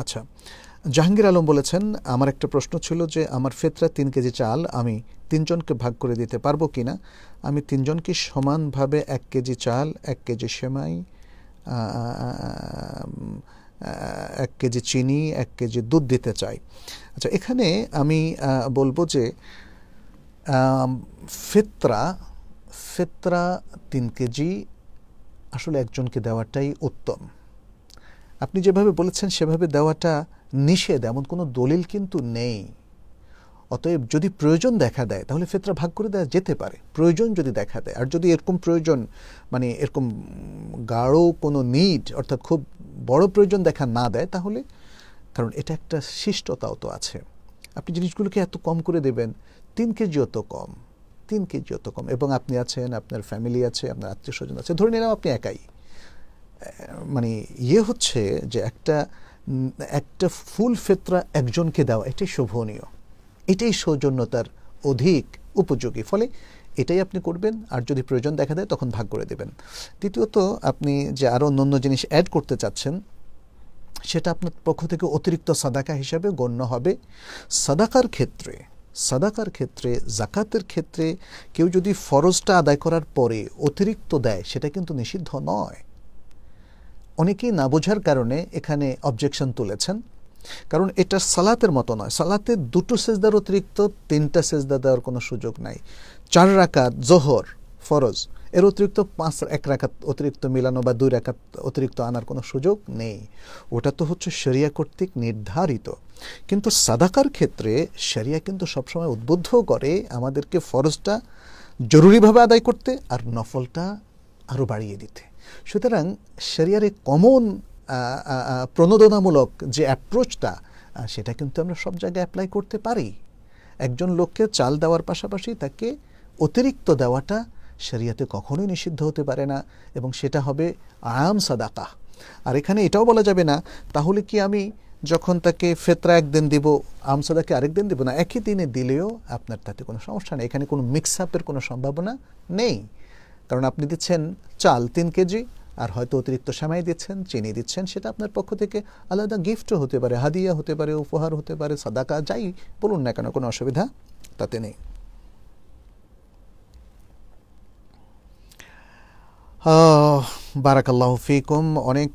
আচ্ছা জাহাঙ্গীর আলম বলেছেন, আমার একটা প্রশ্ন ছিল যে আমার ফেতরা তিন কেজি চাল আমি তিনজনকে ভাগ করে দিতে পারব কি না আমি তিনজনকে সমানভাবে এক কেজি চাল, এক কেজি সেমাই এক কেজি চিনি, এক কেজি দুধ দিতে চাই। আচ্ছা এখানে আমি বলব যে ফেতরা ফেতরা তিন কেজি আসলে একজনকে দেওয়াটাই উত্তম। আপনি যেভাবে বলেছেন, সেভাবে দেওয়াটা নিষেধ, এমন কোনো দলিল কিন্তু নেই। অতএব যদি প্রয়োজন দেখা দেয়, তাহলে ফেতরা ভাগ করে দেওয়া যেতে পারে। প্রয়োজন যদি দেখা দেয়, আর যদি এরকম প্রয়োজন মানে এরকম গাঢ় কোনো নিড অর্থাৎ খুব বড় প্রয়োজন দেখা না দেয়, তাহলে, কারণ এটা একটা শিষ্টতাও তো আছে। আপনি জিনিসগুলোকে এত কম করে দেবেন, তিন কেজি অত কম, তিন কেজি অত কম। এবং আপনি আছেন, আপনার ফ্যামিলি আছে, আপনার আত্মীয় স্বজন আছে, ধরে নিলাম আপনি একাই। মানে ইয়ে হচ্ছে যে একটা একটা ফুল ফেতরা একজনকে দেওয়া, এটাই শোভনীয়। এটাই সৌজন্যতার অধিক উপযোগী। ফলে এটাই আপনি করবেন, আর যদি প্রয়োজন দেখা দেয়, তখন ভাগ করে দেবেন। দ্বিতীয়ত, আপনি যে আরও অন্য জিনিস অ্যাড করতে চাচ্ছেন, সেটা আপনার পক্ষ থেকে অতিরিক্ত সাদাকা হিসাবে গণ্য হবে। সাদাকার ক্ষেত্রে সাদাকার ক্ষেত্রে, জাকাতের ক্ষেত্রে কেউ যদি ফরজটা আদায় করার পরে অতিরিক্ত দেয়, সেটা কিন্তু নিষিদ্ধ নয়। অনেকেই না বোঝার কারণে এখানে অবজেকশন তুলেছেন। কারণ এটা সালাতের মতো নয়। সালাতে দুটো সেজদার অতিরিক্ত, তিনটা সেজদা দেওয়ার কোনো সুযোগ নাই। চার রাকাত জোহর ফরজ, এর অতিরিক্ত পাঁচ, এক রাকাত অতিরিক্ত মিলানো বা দুই রাকাত অতিরিক্ত আনার কোনো সুযোগ নেই। ওটা তো হচ্ছে শরিয়া কর্তৃক নির্ধারিত। কিন্তু সাদাকার ক্ষেত্রে শরিয়া কিন্তু সবসময় উদ্বুদ্ধ করে আমাদেরকে ফরজটা জরুরিভাবে আদায় করতে আর নফলটা আরও বাড়িয়ে দিতে। সুতরাং শরিয়ারে কমন প্রণোদনামূলক যে অ্যাপ্রোচটা সেটা কিন্তু আমরা সব জায়গায় অ্যাপ্লাই করতে পারি। একজন লোককে চাল দেওয়ার পাশাপাশি তাকে অতিরিক্ত দেওয়াটা শরিয়াতে কখনোই নিষিদ্ধ হতে পারে না এবং সেটা হবে আয়াম সাদাকা আর এখানে এটাও বলা যাবে না, তাহলে কি আমি যখন তাকে ফেতরা একদিন দিব আমসাদাকে আরেক দিন দিব না, একই দিনে দিলেও আপনার তাতে কোনো সমস্যা নেই। এখানে কোনো মিক্স আপের কোনো সম্ভাবনা নেই। কারণ আপনি দিচ্ছেন চাল তিন কেজি আর হয়তো অতিরিক্ত সেমাই দিচ্ছেন, চিনি দিচ্ছেন, সেটা আপনার পক্ষ থেকে আলাদা গিফটও হতে পারে, হাদিয়া হতে পারে, উপহার হতে পারে, সাদাকা, যাই বলুন না কেন, কোনো অসুবিধা তাতে নেই। বারাকাল্লাহ ফিকুম। অনেক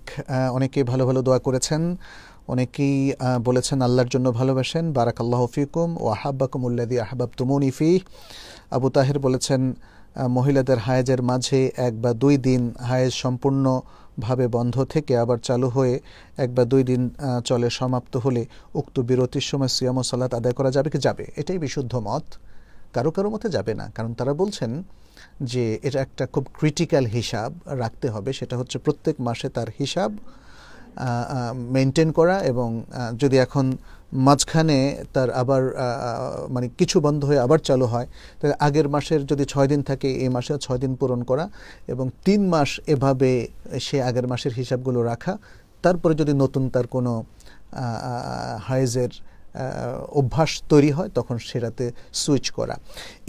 অনেকে ভালো ভালো দোয়া করেছেন, অনেকেই বলেছেন আল্লাহর জন্য ভালোবাসেন। বারাকাল্লাহ ফিকুম। ও আহাব্বাকুম উল্লাদি আহবাব তুমুনি ফি আবু তাহের বলেছেন মহিলাদের হায়েজের মাঝে এক বা দুই দিন হায়েজ সম্পূর্ণভাবে বন্ধ থেকে আবার চালু হয়ে এক বা দুই দিন চলে সমাপ্ত হলে উক্ত বিরতির সময় সিয়াম ও সালাত আদায় করা যাবে কি? যাবে। এটাই বিশুদ্ধ মত। কারও কারও মতে যাবে না। কারণ তারা বলছেন যে এটা একটা খুব ক্রিটিক্যাল হিসাব রাখতে হবে। সেটা হচ্ছে প্রত্যেক মাসে তার হিসাব মেনটেন করা এবং যদি এখন মাঝখানে তার আবার মানে কিছু বন্ধ হয়ে আবার চালু হয়। তাহলে আগের মাসের যদি ছয় দিন থাকে, এই মাসে ছয় দিন পূরণ করা এবং তিন মাস এভাবে সে আগের মাসের হিসাবগুলো রাখা। তারপরে যদি নতুন তার কোনো হাইজের অভ্যাস তৈরি হয়, তখন সেটাতে সুইচ করা।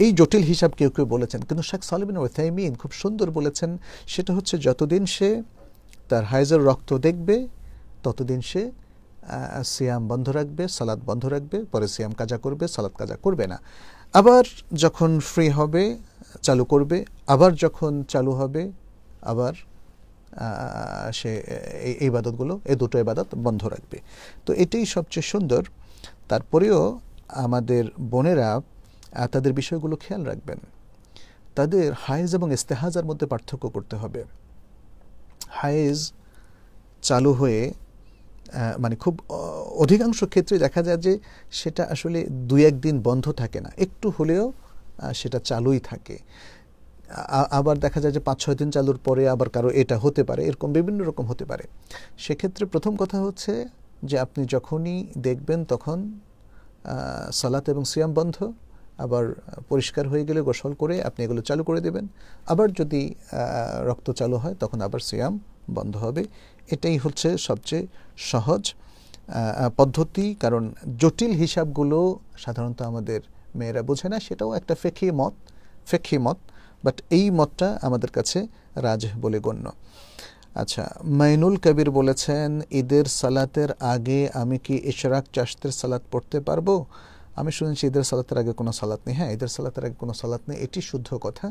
এই জটিল হিসাব কেউ কেউ বলেছেন। কিন্তু শেখ সালিবিন ওথাইমিন খুব সুন্দর বলেছেন, সেটা হচ্ছে যতদিন সে তার হাইজের রক্ত দেখবে, ততদিন সে সিয়াম বন্ধ রাখবে, সালাদ বন্ধ রাখবে, পরে সিয়াম কাজা করবে, সালাদ কাজা করবে না। আবার যখন ফ্রি হবে, চালু করবে, আবার যখন চালু হবে, আবার সে এই ইবাদতগুলো, এই দুটো ইবাদত বন্ধ রাখবে। তো এটাই সবচেয়ে সুন্দর। তারপরেও আমাদের বোনেরা তাদের বিষয়গুলো খেয়াল রাখবেন। তাদের হায়েজ এবং ইস্তেহাজার মধ্যে পার্থক্য করতে হবে। হায়েজ চালু হয়ে মানে খুব অধিকাংশ ক্ষেত্রে দেখা যায় যে সেটা আসলে দুই একদিন বন্ধ থাকে না। একটু হলেও সেটা চালুই থাকে। আবার দেখা যায় যে পাঁচ, ছয় দিন চালুর পরে আবার কারও এটা হতে পারে, এরকম বিভিন্ন রকম হতে পারে। সেক্ষেত্রে প্রথম কথা হচ্ছে যে আপনি যখনই দেখবেন তখন সালাত এবং সিয়াম বন্ধ, আবার পরিষ্কার হয়ে গেলে গোসল করে আপনি এগুলো চালু করে দেবেন। আবার যদি রক্ত চালু হয় তখন আবার সিয়াম বন্ধ হবে। এটাই হচ্ছে সবচেয়ে সহজ পদ্ধতি। কারণ জটিল হিসাবগুলো সাধারণত আমাদের মেয়েরা বোঝে না, সেটাও একটা ফেকি মত ফেকি মত। বাট এই মতটা আমাদের কাছে রাজ বলে গণ্য। আচ্ছা মাইনুল কবির বলেছেন, ঈদের সালাতের আগে আমি কি ইশরাক চাষতের সালাত পড়তে পারব? আমি শুনেছি ঈদের সালাতের আগে কোনো সালাত নেই। হ্যাঁ ঈদের সালাতের আগে কোনো সালাত নেই, এটি শুদ্ধ কথা।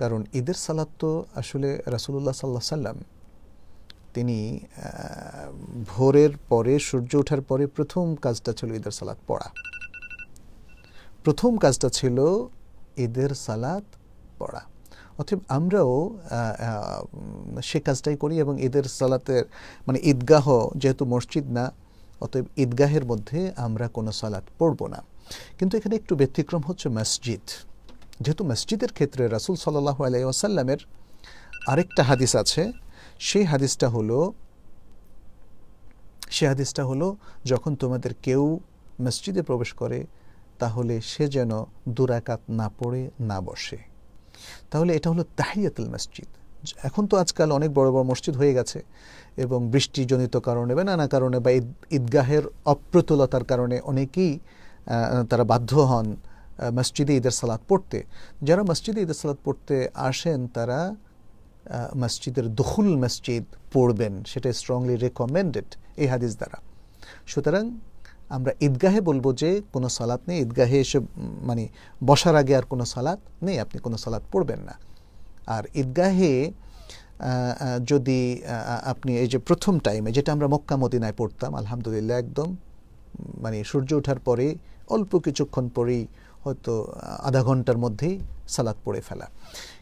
কারণ ঈদের সালাত তো আসলে রাসুল্লাহ সাল্লাহ সাল্লাম তিনি ভোরের পরে, সূর্য ওঠার পরে প্রথম কাজটা ছিল ঈদের সালাত পড়া। প্রথম কাজটা ছিল ঈদের সালাত পড়া। অতএব আমরাও সে কাজটাই করি এবং ঈদের সালাতের মানে ঈদগাহ যেহেতু মসজিদ না, অতএব ঈদগাহের মধ্যে আমরা কোনো সালাত পড়ব না। কিন্তু এখানে একটু ব্যতিক্রম হচ্ছে মসজিদ। যেহেতু মসজিদের ক্ষেত্রে রাসুল সাল্লাহ আলাইসাল্লামের আরেকটা হাদিস আছে সেই হাদিসটা হলো সে হাদিসটা হলো, যখন তোমাদের কেউ মসজিদে প্রবেশ করে, তাহলে সে যেন দুরাকাত না পড়ে, না বসে। তাহলে এটা হলো তাহিয়াতুল মসজিদ। এখন তো আজকাল অনেক বড় বড় মসজিদ হয়ে গেছে এবং বৃষ্টিজনিত কারণে বা নানা কারণে বা ঈদগাহের অপ্রতুলতার কারণে অনেকেই তারা বাধ্য হন মসজিদে ঈদের সালাদ পড়তে। যারা মসজিদে ঈদের সালাদ পড়তে আসেন, তারা মসজিদের দখুল মসজিদ পড়বেন, সেটা স্ট্রংলি রেকমেন্ডেড এই হাদিস দ্বারা। সুতরাং আমরা ঈদগাহে বলব যে কোনো সালাত নেই, ঈদগাহে এসে মানে বসার আগে আর কোনো সালাত নেই, আপনি কোনো সালাত পড়বেন না। আর ঈদগাহে যদি আপনি এই যে প্রথম টাইমে যেটা আমরা মক্কা মদিনায় পড়তাম, আলহামদুলিল্লাহ একদম মানে সূর্য ওঠার পরে, অল্প কিছুক্ষণ পরেই হয়তো আধা ঘণ্টার মধ্যেই সালাদ পড়ে ফেলা।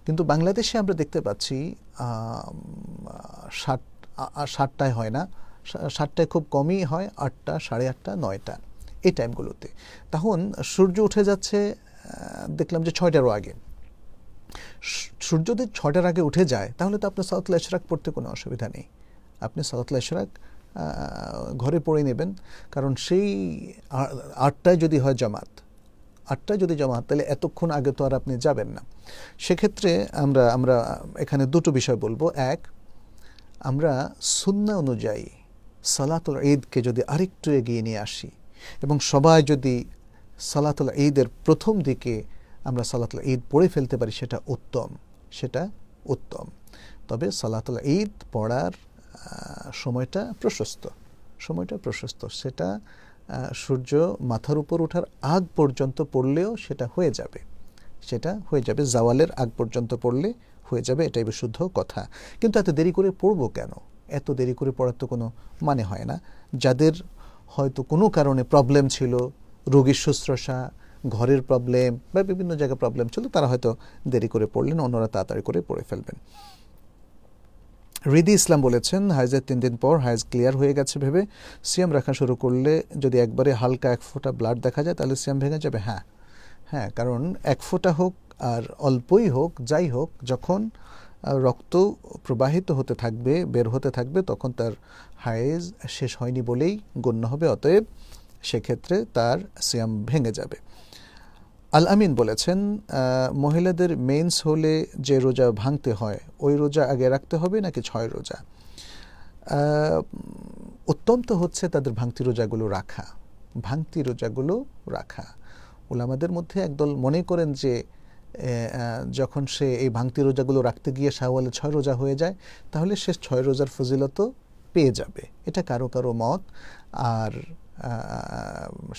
কিন্তু বাংলাদেশে আমরা দেখতে পাচ্ছি ষাট ষাটটায় হয় না সাতটায় খুব কমই হয়, আটটা, সাড়ে আটটা, নয়টা, এই টাইমগুলোতে। তখন সূর্য উঠে যাচ্ছে দেখলাম যে ছয়টারও আগে। সূর্য যদি ছয়টার আগে উঠে যায়, তাহলে তো আপনার সাউথ এশরাক পড়তে কোনো অসুবিধা নেই। আপনি সাউথ এশরাক ঘরে পড়ে নেবেন, কারণ সেই আটটায় যদি হয় জামাত আটটায় যদি জামাত তাহলে এতক্ষণ আগে তো আর আপনি যাবেন না। সেক্ষেত্রে আমরা আমরা এখানে দুটো বিষয় বলব। এক, আমরা সুন্না অনুযায়ী সালাতুল ঈদকে যদি আরেকটু এগিয়ে নিয়ে আসি এবং সবাই যদি সালাতুল ঈদের প্রথম দিকে আমরা সালাতুল ঈদ পড়ে ফেলতে পারি, সেটা উত্তম সেটা উত্তম। তবে সালাতুল ঈদ পড়ার সময়টা প্রশস্ত সময়টা প্রশস্ত। সেটা সূর্য মাথার উপর ওঠার আগ পর্যন্ত পড়লেও সেটা হয়ে যাবে। সেটা হয়ে যাবে, জাওয়ালের আগ পর্যন্ত পড়লে হয়ে যাবে, এটাই বিশুদ্ধ কথা। কিন্তু এত দেরি করে পড়ব কেন? এত দেরি করে পড়ার তো কোনো মানে হয় না। যাদের হয়তো কোনো কারণে প্রবলেম ছিল, রোগীর শুশ্রূষা, ঘরের প্রবলেম বা বিভিন্ন জায়গায় প্রবলেম ছিল, তারা হয়তো দেরি করে পড়লেন, অন্যরা তাড়াতাড়ি করে পড়ে ফেলবেন। রিদি ইসলাম বলেছেন হাইজের তিন দিন পর হাইজ ক্লিয়ার হয়ে গেছে ভেবে সিয়াম রাখা শুরু করলে যদি একবারে হালকা এক ফোঁটা ব্লাড দেখা যায়, তাহলে সিয়াম ভেঙে যাবে। হ্যাঁ হ্যাঁ কারণ এক ফোঁটা হোক আর অল্পই হোক, যাই হোক, যখন রক্ত প্রবাহিত হতে থাকবে, বের হতে থাকবে, তখন তার হায়েজ শেষ হয়নি বলেই গণ্য হবে, অতএব সেক্ষেত্রে তার সিয়াম ভেঙে যাবে। আল আমিন বলেছেন মহিলাদের মেন্স হলে যে রোজা ভাঙতে হয়, ওই রোজা আগে রাখতে হবে নাকি ছয় রোজা? অত্যন্ত হচ্ছে তাদের ভাঙতি রোজাগুলো রাখা, ভাঙতি রোজাগুলো রাখা। ওলামাদের মধ্যে একদল মনে করেন যে যখন সে এই ভাঙতি রোজাগুলো রাখতে গিয়ে শাহওয়ালে ছয় রোজা হয়ে যায়, তাহলে সে ছয় রোজার ফজিলত পেয়ে যাবে। এটা কারও কারও মত, আর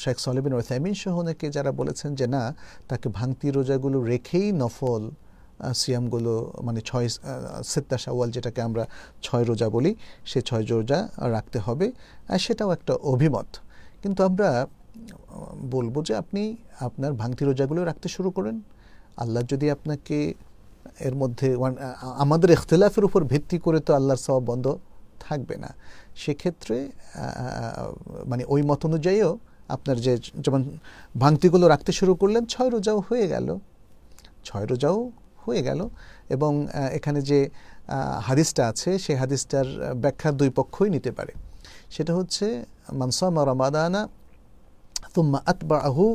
শেখ সলিবিন ওসাইমিন সহ অনেকে যারা বলেছেন যে না, তাকে ভাঙতি রোজাগুলো রেখেই নফল সিয়ামগুলো মানে ছয় সেত্তা শাওয়াল যেটাকে আমরা ছয় রোজা বলি, সে ছয় রোজা রাখতে হবে। আর সেটাও একটা অভিমত। কিন্তু আমরা বলব যে আপনি আপনার ভাঙতি রোজাগুলো রাখতে শুরু করেন। আল্লাহ যদি আপনাকে এর মধ্যে আমাদের ইখতলাফের উপর ভিত্তি করে তো আল্লাহর সব বন্ধ থাকবে না। সেক্ষেত্রে মানে ওই মত অনুযায়ীও আপনার যে যেমন ভাঙতিগুলো রাখতে শুরু করলেন, ছয় রোজাও হয়ে গেল। ছয় রোজাও হয়ে গেল এবং এখানে যে হাদিসটা আছে সেই হাদিসটার ব্যাখ্যা দুই পক্ষই নিতে পারে। সেটা হচ্ছে মানসামা রমাদানা তুম্মা আতবাহু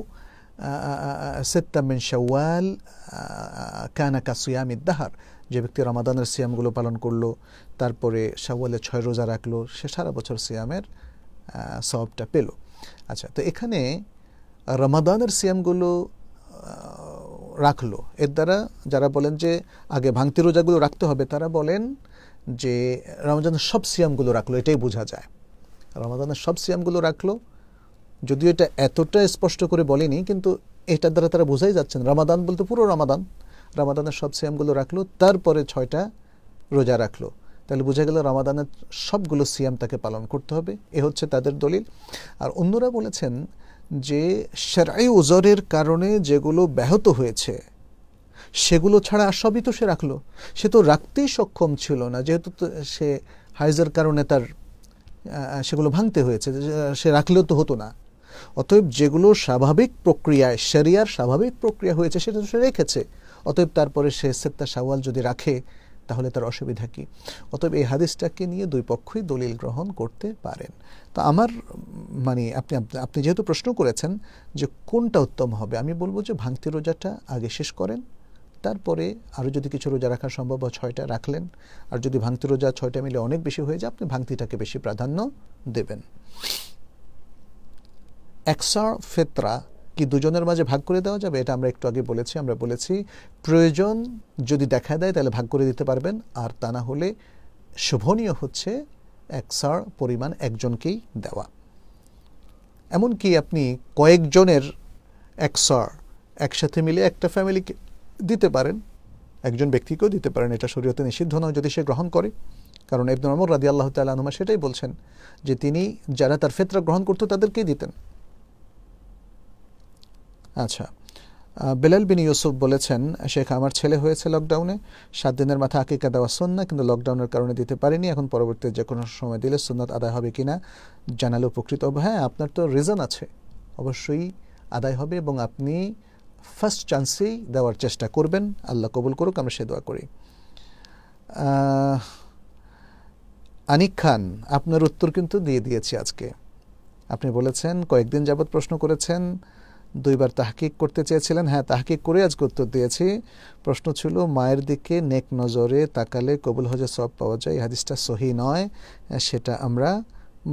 সেত্তা মিন শাওয়াল কানা কাসুয়ামিদ যে ব্যক্তি রমাদানের সিয়ামগুলো পালন করল, তারপরে শাওয়ালে ছয় রোজা রাখল, সে সারা বছর সিয়ামের সবটা পেল। আচ্ছা তো এখানে রমাদানের সিয়ামগুলো রাখল। এর দ্বারা যারা বলেন যে আগে ভাঙতি রোজাগুলো রাখতে হবে, তারা বলেন যে রমজানের সব সিয়ামগুলো রাখল, এটাই বোঝা যায়। রমাদানের সব সিয়ামগুলো রাখল, যদিও এটা এতটা স্পষ্ট করে বলেনি, কিন্তু এটার দ্বারা তারা বোঝাই যাচ্ছেন, রমাদান বলতে পুরো রমাদান। রামাদানের সব সিয়ামগুলো রাখল, তারপরে ছয়টা রোজা রাখল। তাহলে বোঝা গেল রামাদানের সবগুলো সিয়াম তাকে পালন করতে হবে, এ হচ্ছে তাদের দলিল। আর অন্যরা বলেছেন যে সেরাই ওজরের কারণে যেগুলো ব্যাহত হয়েছে, সেগুলো ছাড়া আর সবই তো সে রাখল। সে তো রাখতেই সক্ষম ছিল না, যেহেতু সে হাইজের কারণে তার সেগুলো ভাঙতে হয়েছে সে রাখলেও তো হতো না। অতএব যেগুলো স্বাভাবিক প্রক্রিয়ায় সেরিয়ার স্বাভাবিক প্রক্রিয়া হয়েছে, সেটা তো সে রেখেছে। অতএব তারপরে সে সেত্তা সাওয়াল যদি রাখে, তাহলে তার অসুবিধা কি? অতএব এই হাদিসটাকে নিয়ে দুই পক্ষই দলিল গ্রহণ করতে পারেন। তো আমার মানে আপনি আপনি যেহেতু প্রশ্ন করেছেন যে কোনটা উত্তম হবে, আমি বলব যে ভাঙতি রোজাটা আগে শেষ করেন, তারপরে আরও যদি কিছু রোজা রাখা সম্ভব হয়, ছয়টা রাখলেন। আর যদি ভাঙতি রোজা ছয়টা মিলে অনেক বেশি হয়ে যায়, আপনি ভাঙতিটাকে বেশি প্রাধান্য দেবেন। একসার ফেতরা কি দুজনের মাঝে ভাগ করে দেওয়া যাবে? এটা আমরা একটু আগে বলেছি, আমরা বলেছি প্রয়োজন যদি দেখা দেয় তাহলে ভাগ করে দিতে পারবেন, আর তা না হলে শোভনীয় হচ্ছে এক সার পরিমাণ একজনকেই দেওয়া। এমনকি আপনি কয়েকজনের এক সার একসাথে মিলে একটা ফ্যামিলিকে দিতে পারেন, একজন ব্যক্তিকেও দিতে পারেন, এটা শরীয়তে নিষিদ্ধ নয় যদি সে গ্রহণ করে। কারণ এবদুল আমর রাদি আল্লাহ তালুমা সেটাই বলছেন যে তিনি যারা তার ফেতরা গ্রহণ করতো তাদেরকেই দিতেন। আচ্ছা। বেলাল বিন ইউসুফ বলেছেন, শেখ, আমার ছেলে হয়েছে লকডাউনে সাত দিনের মাথা আকিকা দেওয়া সন্না কিন্তু লকডাউনের কারণে দিতে পারিনি। এখন পরবর্তী যে কোনো সময় দিলে সুন্নত আদায় হবে কিনা জানালে উপকৃত হবে। হ্যাঁ আপনার তো রিজন আছে। অবশ্যই আদায় হবে এবং আপনি ফার্স্ট চান্সেই দেওয়ার চেষ্টা করবেন। আল্লাহ কবুল করুক, আমরা সে দোয়া করি। আনিক খান, আপনার উত্তর কিন্তু দিয়ে দিয়েছি আজকে। আপনি বলেছেন, কয়েকদিন যাবৎ প্রশ্ন করেছেন দুইবার তাহকিক করতে চেয়েছিলেন। হ্যাঁ তাহকিক করে আজকে উত্তর দিয়েছি। প্রশ্ন ছিল, মায়ের দিকে নেক নজরে তাকালে কবুল হজে সব পাওয়া যায় হাদিসটা সহি নয়, সেটা আমরা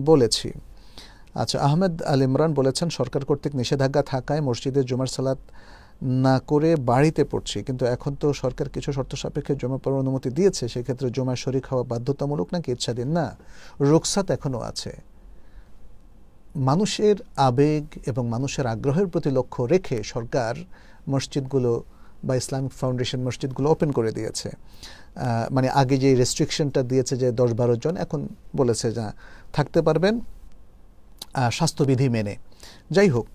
বলেছি। আচ্ছা আহমেদ আল ইমরান বলেছেন, সরকার কর্তৃক নিষেধাজ্ঞা থাকায় মসজিদে জুমার সালাত না করে বাড়িতে পড়ছি, কিন্তু এখন তো সরকার কিছু শর্ত সাপেক্ষে জমা পড়ার অনুমতি দিয়েছে, সেক্ষেত্রে জমায় শরিক হওয়া বাধ্যতামূলক নাকি ইচ্ছাধীন? না রোকসাত এখনও আছে। মানুষের আবেগ এবং মানুষের আগ্রহের প্রতি লক্ষ্য রেখে সরকার মসজিদগুলো বা ইসলামিক ফাউন্ডেশন মসজিদগুলো ওপেন করে দিয়েছে। মানে আগে যে রেস্ট্রিকশনটা দিয়েছে যে দশ বারো জন, এখন বলেছে যা থাকতে পারবেন স্বাস্থ্যবিধি মেনে। যাই হোক,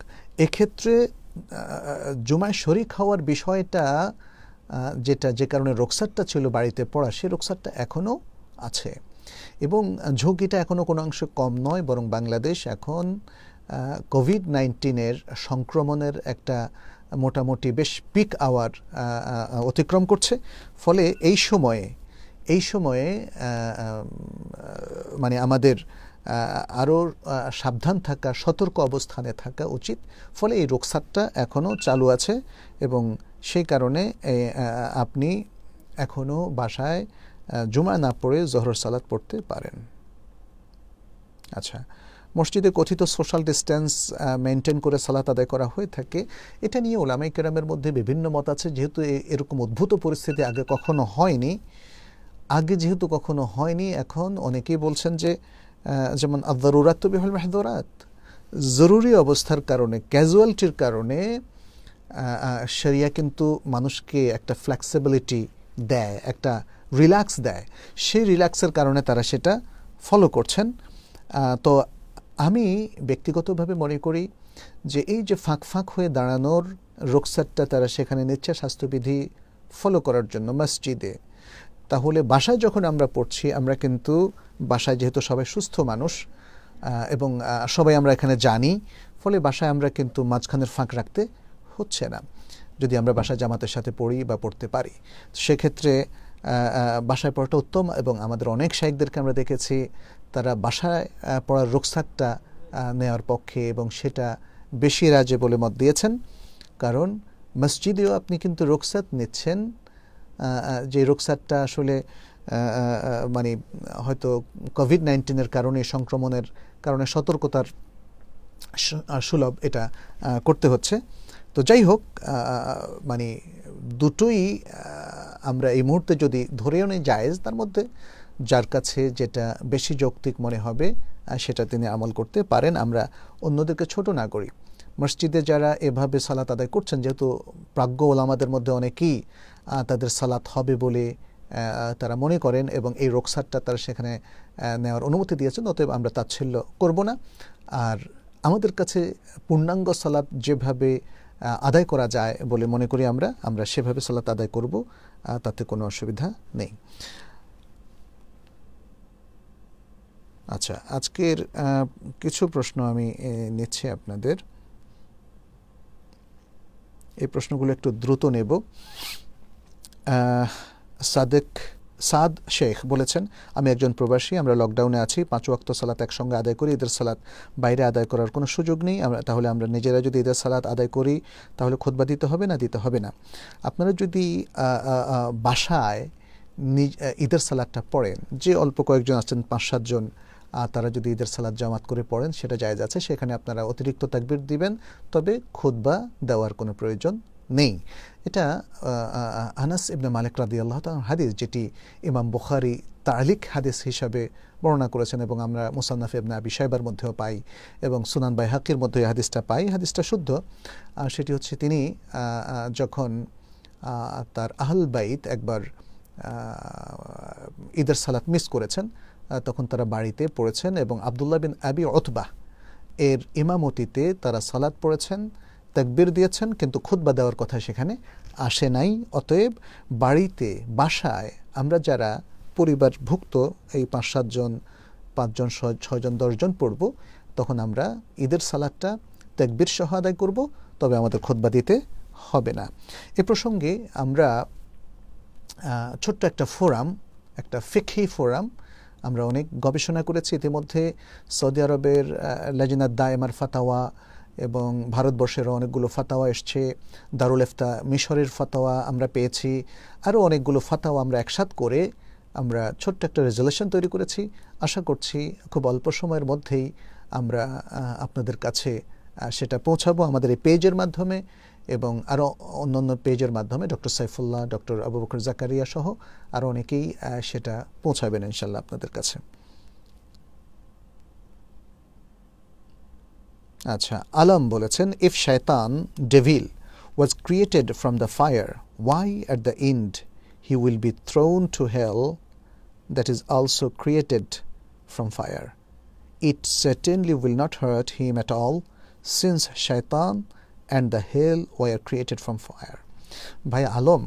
এক্ষেত্রে জুমায় শরিক হওয়ার বিষয়টা যেটা যে কারণে রোকসারটা ছিল বাড়িতে পড়া সেই রোকসারটা এখনও আছে। এবং ঝুঁকিটা এখনও কোনো অংশে কম নয়, বরং বাংলাদেশ এখন কোভিড নাইন্টিনের সংক্রমণের একটা মোটামুটি বেশ পিক আওয়ার অতিক্রম করছে। ফলে এই সময়ে এই সময়ে মানে আমাদের আরও সাবধান থাকা, সতর্ক অবস্থানে থাকা উচিত। ফলে এই রোকসাতটা এখনও চালু আছে এবং সেই কারণে আপনি এখনও বাসায় জুমা না পড়ে জহর সালাদ পড়তে পারেন। আচ্ছা মসজিদে কথিত সোশ্যাল ডিস্টেন্স মেনটেন করে সালাত আদায় করা হয়ে থাকে। এটা নিয়ে ওলামাই কেরামের মধ্যে বিভিন্ন মত আছে। যেহেতু এরকম উদ্ভূত পরিস্থিতি আগে কখনো হয়নি, আগে যেহেতু কখনো হয়নি, এখন অনেকেই বলছেন যে যেমন আদারুরাত তো বিহল মেহদরাত। জরুরি অবস্থার কারণে ক্যাজুয়ালিটির কারণে শরিয়া কিন্তু মানুষকে একটা ফ্লেক্সিবিলিটি দেয়, একটা রিল্যাক্স দেয়। সেই রিল্যাক্সের কারণে তারা সেটা ফলো করছেন। তো আমি ব্যক্তিগতভাবে মনে করি যে এই যে ফাঁক ফাঁক হয়ে দাঁড়ানোর রোকসারটা তারা সেখানে নিচ্ছে স্বাস্থ্যবিধি ফলো করার জন্য, মসজিদে। তাহলে বাসায় যখন আমরা পড়ছি, আমরা কিন্তু বাসায় যেহেতু সবাই সুস্থ মানুষ এবং সবাই আমরা এখানে জানি, ফলে বাসায় আমরা কিন্তু মাঝখানের ফাঁক রাখতে হচ্ছে না। যদি আমরা বাসায় জামাতের সাথে পড়ি বা পড়তে পারি। সেক্ষেত্রে বাসায় পড়াটা উত্তম এবং আমাদের অনেক শাহিকদেরকে আমরা দেখেছি, তারা বাসায় পড়ার রোকসাকটা নেওয়ার পক্ষে এবং সেটা বেশি রাজে বলে মত দিয়েছেন। কারণ মসজিদেও আপনি কিন্তু রোকসাত নিচ্ছেন যে রোকসাতটা আসলে মানে হয়তো কোভিড নাইন্টিনের কারণে, সংক্রমণের কারণে সতর্কতার সুলভ এটা করতে হচ্ছে। তো যাই হোক মানে দুটোই আমরা এই মুহূর্তে যদি ধরেও নেই জায়েজ, তার মধ্যে যার কাছে যেটা বেশি যৌক্তিক মনে হবে সেটা তিনি আমল করতে পারেন। আমরা অন্যদেরকে ছোট না করি। মসজিদে যারা এভাবে সালাত আদায় করছেন, যেহেতু প্রাজ্ঞ ওলামাদের মধ্যে অনেকেই তাদের সালাত হবে বলে তারা মনে করেন এবং এই রোকসারটা তারা সেখানে নেওয়ার অনুমতি দিয়েছেন, অতএব আমরা তাচ্ছিল্য করব না। আর আমাদের কাছে পূর্ণাঙ্গ সালাত যেভাবে আদায় করা যায় বলে মনে করি আমরা আমরা সেভাবে সালাত আদায় করব। তাতে কোনো অসুবিধা নেই। আচ্ছা আজকের কিছু প্রশ্ন আমি নিচ্ছি আপনাদের। এই প্রশ্নগুলো একটু দ্রুত নেব। সাদেক সাদ শেখ বলেছেন, আমি একজন প্রবাসী, আমরা লকডাউনে আছি, পাঁচ ওয়াক্ত সালাত একসঙ্গে আদায় করি, ঈদের সালাত বাইরে আদায় করার কোনো সুযোগ নেই, আমরা, তাহলে আমরা নিজেরা যদি ঈদের সালাত আদায় করি, তাহলে খোদবা দিতে হবে না, দিতে হবে না? আপনারা যদি বাসায় নিজ ঈদের সালাদটা পড়েন, যে অল্প কয়েকজন আছেন, পাঁচ সাতজন তারা যদি ঈদের সালাদ জামাত করে পড়েন, সেটা জায়জ আছে, সেখানে আপনারা অতিরিক্ত তাকবির দিবেন, তবে খুদ্া দেওয়ার কোনো প্রয়োজন নেই। এটা আনাস ইবনে মালিক রাদি আল্লাহ হাদিস যেটি ইমাম বুখারি তালিক হাদিস হিসাবে বর্ণনা করেছেন এবং আমরা মুসান্নাফ ইবনে আবি সাহেবার মধ্যেও পাই এবং সুনান বাই হাকির মধ্যে এই হাদিসটা পাই। হাদিসটা শুদ্ধ। আর সেটি হচ্ছে তিনি যখন তার আহল বাইত একবার ঈদের সালাত মিস করেছেন তখন তারা বাড়িতে পড়েছেন এবং আবদুল্লাহ বিন আবি অতবাহ এর ইমামতিতে তারা সালাত পড়েছেন। তাকবির দিয়েছেন, কিন্তু খুদ্া দেওয়ার কথা সেখানে আসে নাই। অতএব বাড়িতে, বাসায় আমরা যারা পরিবারভুক্ত, এই পাঁচ সাতজন পাঁচজন ছয়জন দশজন পড়ব, তখন আমরা ঈদের সালাদটা তাকবির সহ আদায় করব, তবে আমাদের খোদবা দিতে হবে না। এ প্রসঙ্গে আমরা ছোট্ট একটা ফোরাম, একটা ফিকহি ফোরাম আমরা অনেক গবেষণা করেছি। ইতিমধ্যে সৌদি আরবের লেজিনাদ দায়মার ফাতাওয়া এবং ভারতবর্ষেরও অনেকগুলো ফাতাওয়া এসছে। দারুল এফতা মিশরের ফাতাওয়া আমরা পেয়েছি। আরও অনেকগুলো ফাতাওয়া আমরা একসাথ করে আমরা ছোট্ট একটা রেজলিউশন তৈরি করেছি। আশা করছি খুব অল্প সময়ের মধ্যেই আমরা আপনাদের কাছে সেটা পৌঁছাবো আমাদের এই পেজের মাধ্যমে এবং আরও অন্যান্য পেজের মাধ্যমে ডক্টর সাইফুল্লাহ ডক্টর আবু বকর জাকারিয়া সহ আরও অনেকেই সেটা পৌঁছাবেন ইনশাল্লাহ আপনাদের কাছে। আচ্ছা আলম বলেছেন ইফ শয়তান devil was created from the fire why at the end he will be thrown to hell that is also created from fire it certainly will not hurt him at all, since shaitan and the hell were created from fire. ভাই আলম,